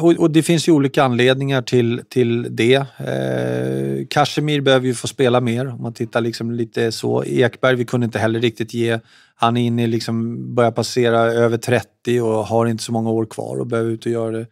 och, och, det finns ju olika anledningar till, till det. Eh, Kashmir behöver ju få spela mer om man tittar liksom lite så. Ekberg, vi kunde inte heller riktigt ge. Han är inne liksom, börjar passera över 30 och har inte så många år kvar och behöver ut och göra det.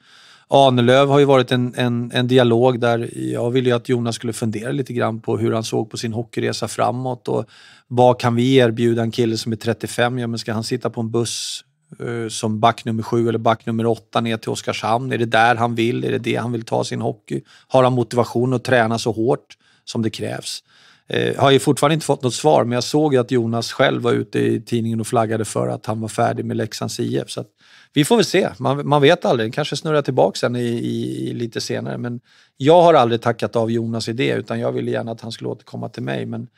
Ahnelöv har ju varit en, en, en dialog där jag ville ju att Jonas skulle fundera lite grann på hur han såg på sin hockeyresa framåt och vad kan vi erbjuda en kille som är 35? Ja, men ska han sitta på en buss Eh, som back nummer sju eller back nummer åtta ner till Oskarshamn? Är det där han vill? Är det det han vill ta sin hockey? Har han motivation att träna så hårt som det krävs? Eh, har ju fortfarande inte fått något svar, men jag såg ju att Jonas själv var ute i tidningen och flaggade för att han var färdig med Leksands IF. Så vi får väl se. Man, man vet aldrig. Den kanske snurrar tillbaka sen i, i, i, lite senare. Men jag har aldrig tackat av Jonas idé, utan jag ville gärna att han skulle återkomma till mig. Men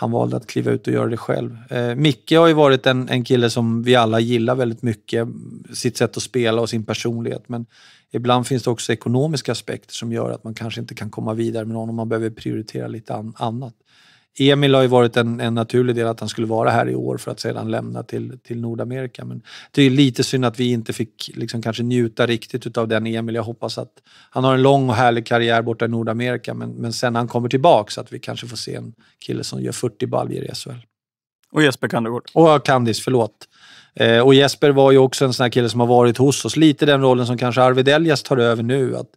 han valde att kliva ut och göra det själv. Eh, Micke har ju varit en, en kille som vi alla gillar väldigt mycket. Sitt sätt att spela och sin personlighet. Men ibland finns det också ekonomiska aspekter som gör att man kanske inte kan komma vidare med någon om Man behöver prioritera lite an, annat. Emil har ju varit en, en, naturlig del att han skulle vara här i år för att sedan lämna till, till Nordamerika. Men det är lite synd att vi inte fick liksom kanske njuta riktigt av den Emil. Jag hoppas att han har en lång och härlig karriär borta i Nordamerika men, men sen han kommer tillbaka så att vi kanske får se en kille som gör 40 baljor i SHL. Och Jesper Kandegård. Och Kandis, förlåt. Eh, och Jesper var ju också en sån här kille som har varit hos oss. Lite den rollen som kanske Arvid Eljas tar över nu. Att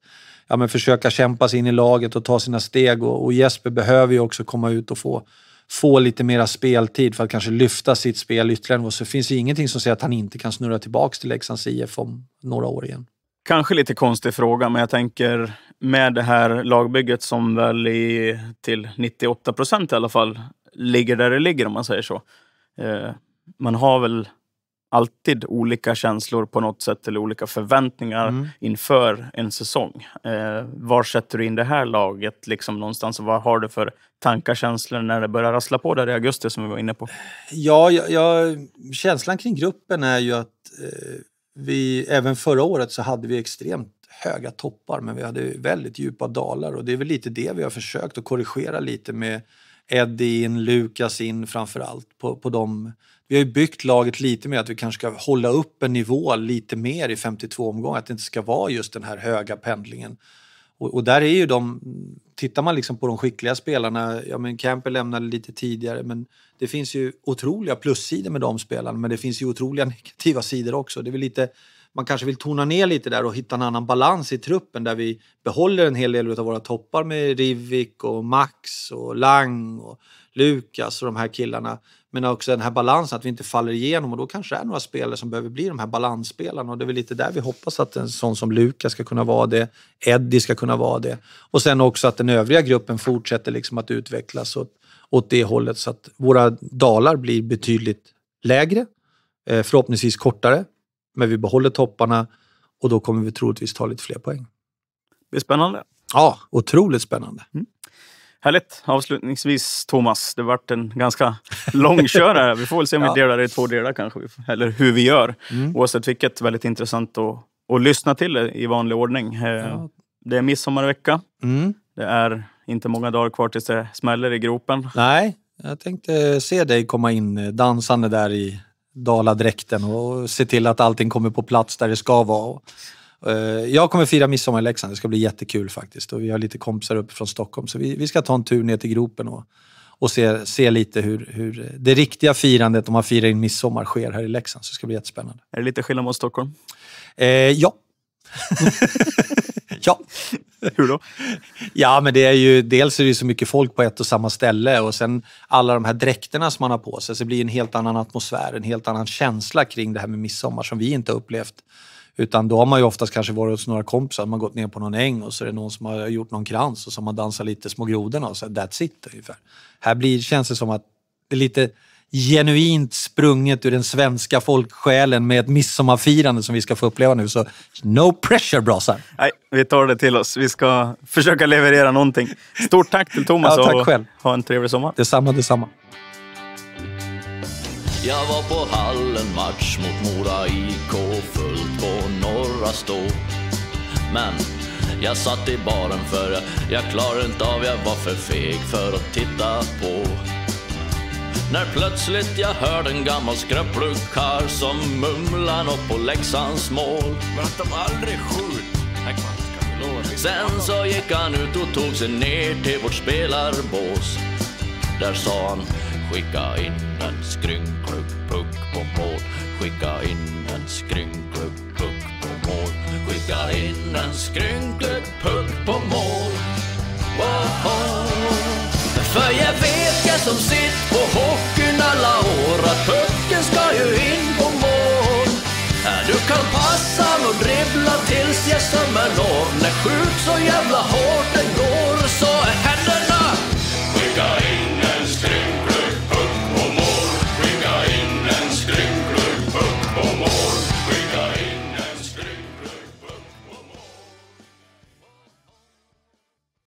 ja, men försöka kämpa sig in i laget och ta sina steg. Och, och Jesper behöver ju också komma ut och få, få lite mera speltid för att kanske lyfta sitt spel ytterligare. Så finns det ingenting som säger att han inte kan snurra tillbaka till Leksands IF om några år igen. Kanske lite konstig fråga, men jag tänker med det här lagbygget som väl i, till 98 procent i alla fall ligger där det ligger om man säger så. Eh, man har väl alltid olika känslor på något sätt eller olika förväntningar mm. inför en säsong. Eh, var sätter du in det här laget liksom någonstans? vad har du för tankar, känslor när det börjar rassla på där i augusti som vi var inne på? Ja, ja, ja känslan kring gruppen är ju att eh, vi, även förra året så hade vi extremt höga toppar men vi hade väldigt djupa dalar och det är väl lite det vi har försökt att korrigera lite med Eddie in, Lukas in framför allt på, på de vi har ju byggt laget lite mer att vi kanske ska hålla upp en nivå lite mer i 52 omgångar, att det inte ska vara just den här höga pendlingen. Och, och där är ju de, tittar man liksom på de skickliga spelarna, ja men Camper lämnade lite tidigare men det finns ju otroliga plussidor med de spelarna men det finns ju otroliga negativa sidor också. Det är lite, man kanske vill tona ner lite där och hitta en annan balans i truppen där vi behåller en hel del av våra toppar med Rivik och Max och Lang och Lukas och de här killarna. Men också den här balansen, att vi inte faller igenom. Och då kanske det är några spelare som behöver bli de här balansspelarna och det är väl lite där vi hoppas att en sån som Lukas ska kunna vara det, Eddie ska kunna vara det. Och sen också att den övriga gruppen fortsätter liksom att utvecklas åt, åt det hållet så att våra dalar blir betydligt lägre, eh, förhoppningsvis kortare, men vi behåller topparna och då kommer vi troligtvis ta lite fler poäng. Det blir spännande. Ja, otroligt spännande. Mm. Härligt. Avslutningsvis, Thomas. Det varit en ganska lång kör Vi får väl se om ja. vi delar det i två delar kanske. Eller hur vi gör. Mm. Oavsett vilket, väldigt intressant att, att lyssna till i vanlig ordning. Eh, ja. Det är midsommarvecka. Mm. Det är inte många dagar kvar tills det smäller i gropen. Nej, jag tänkte se dig komma in dansande där i daladräkten och se till att allting kommer på plats där det ska vara. Eh, jag kommer fira midsommar i Leksand. Det ska bli jättekul faktiskt. Och vi har lite kompisar uppe från Stockholm så vi, vi ska ta en tur ner till gropen och, och se, se lite hur, hur det riktiga firandet, om man firar in midsommar, sker här i Leksand. Så det ska bli jättespännande. Är det lite skillnad mot Stockholm? Eh, ja. ja. Hur då? Ja, men det är ju dels är det så mycket folk på ett och samma ställe och sen alla de här dräkterna som man har på sig. Så det blir en helt annan atmosfär, en helt annan känsla kring det här med midsommar som vi inte har upplevt utan då har man ju oftast kanske varit hos några kompisar, man har gått ner på någon äng och så är det någon som har gjort någon krans och så har man dansat lite små grodorna och så that's it ungefär. Här blir, känns det som att det är lite genuint sprunget ur den svenska folksjälen med ett midsommarfirande som vi ska få uppleva nu. Så no pressure brasar! Nej, vi tar det till oss. Vi ska försöka leverera någonting. Stort tack till Thomas ja, tack och själv. ha en trevlig sommar. Detsamma, detsamma. Jag var på hallen match mot Mora IK fullt på Norra Stå. Men jag satt i baren för jag, jag klarade inte av, jag var för feg för att titta på. När plötsligt jag hörde en gammal skröplig karl som mumlar nåt på Leksands mål. Men att de aldrig skjut. Sen så gick han ut och tog sig ner till vårt spelarbås. Där sa han, skicka in en skrynklig puck på mål. Skicka in en skrynklig puck på mål. Skicka in en skrynklig puck på mål. Woho! För jag vet, pojkar som sitt på hockeyn alla år, att pucken ska ju in på mål. Du kan passa och dribbla tills jag som en når, när skjut så jävla hårt den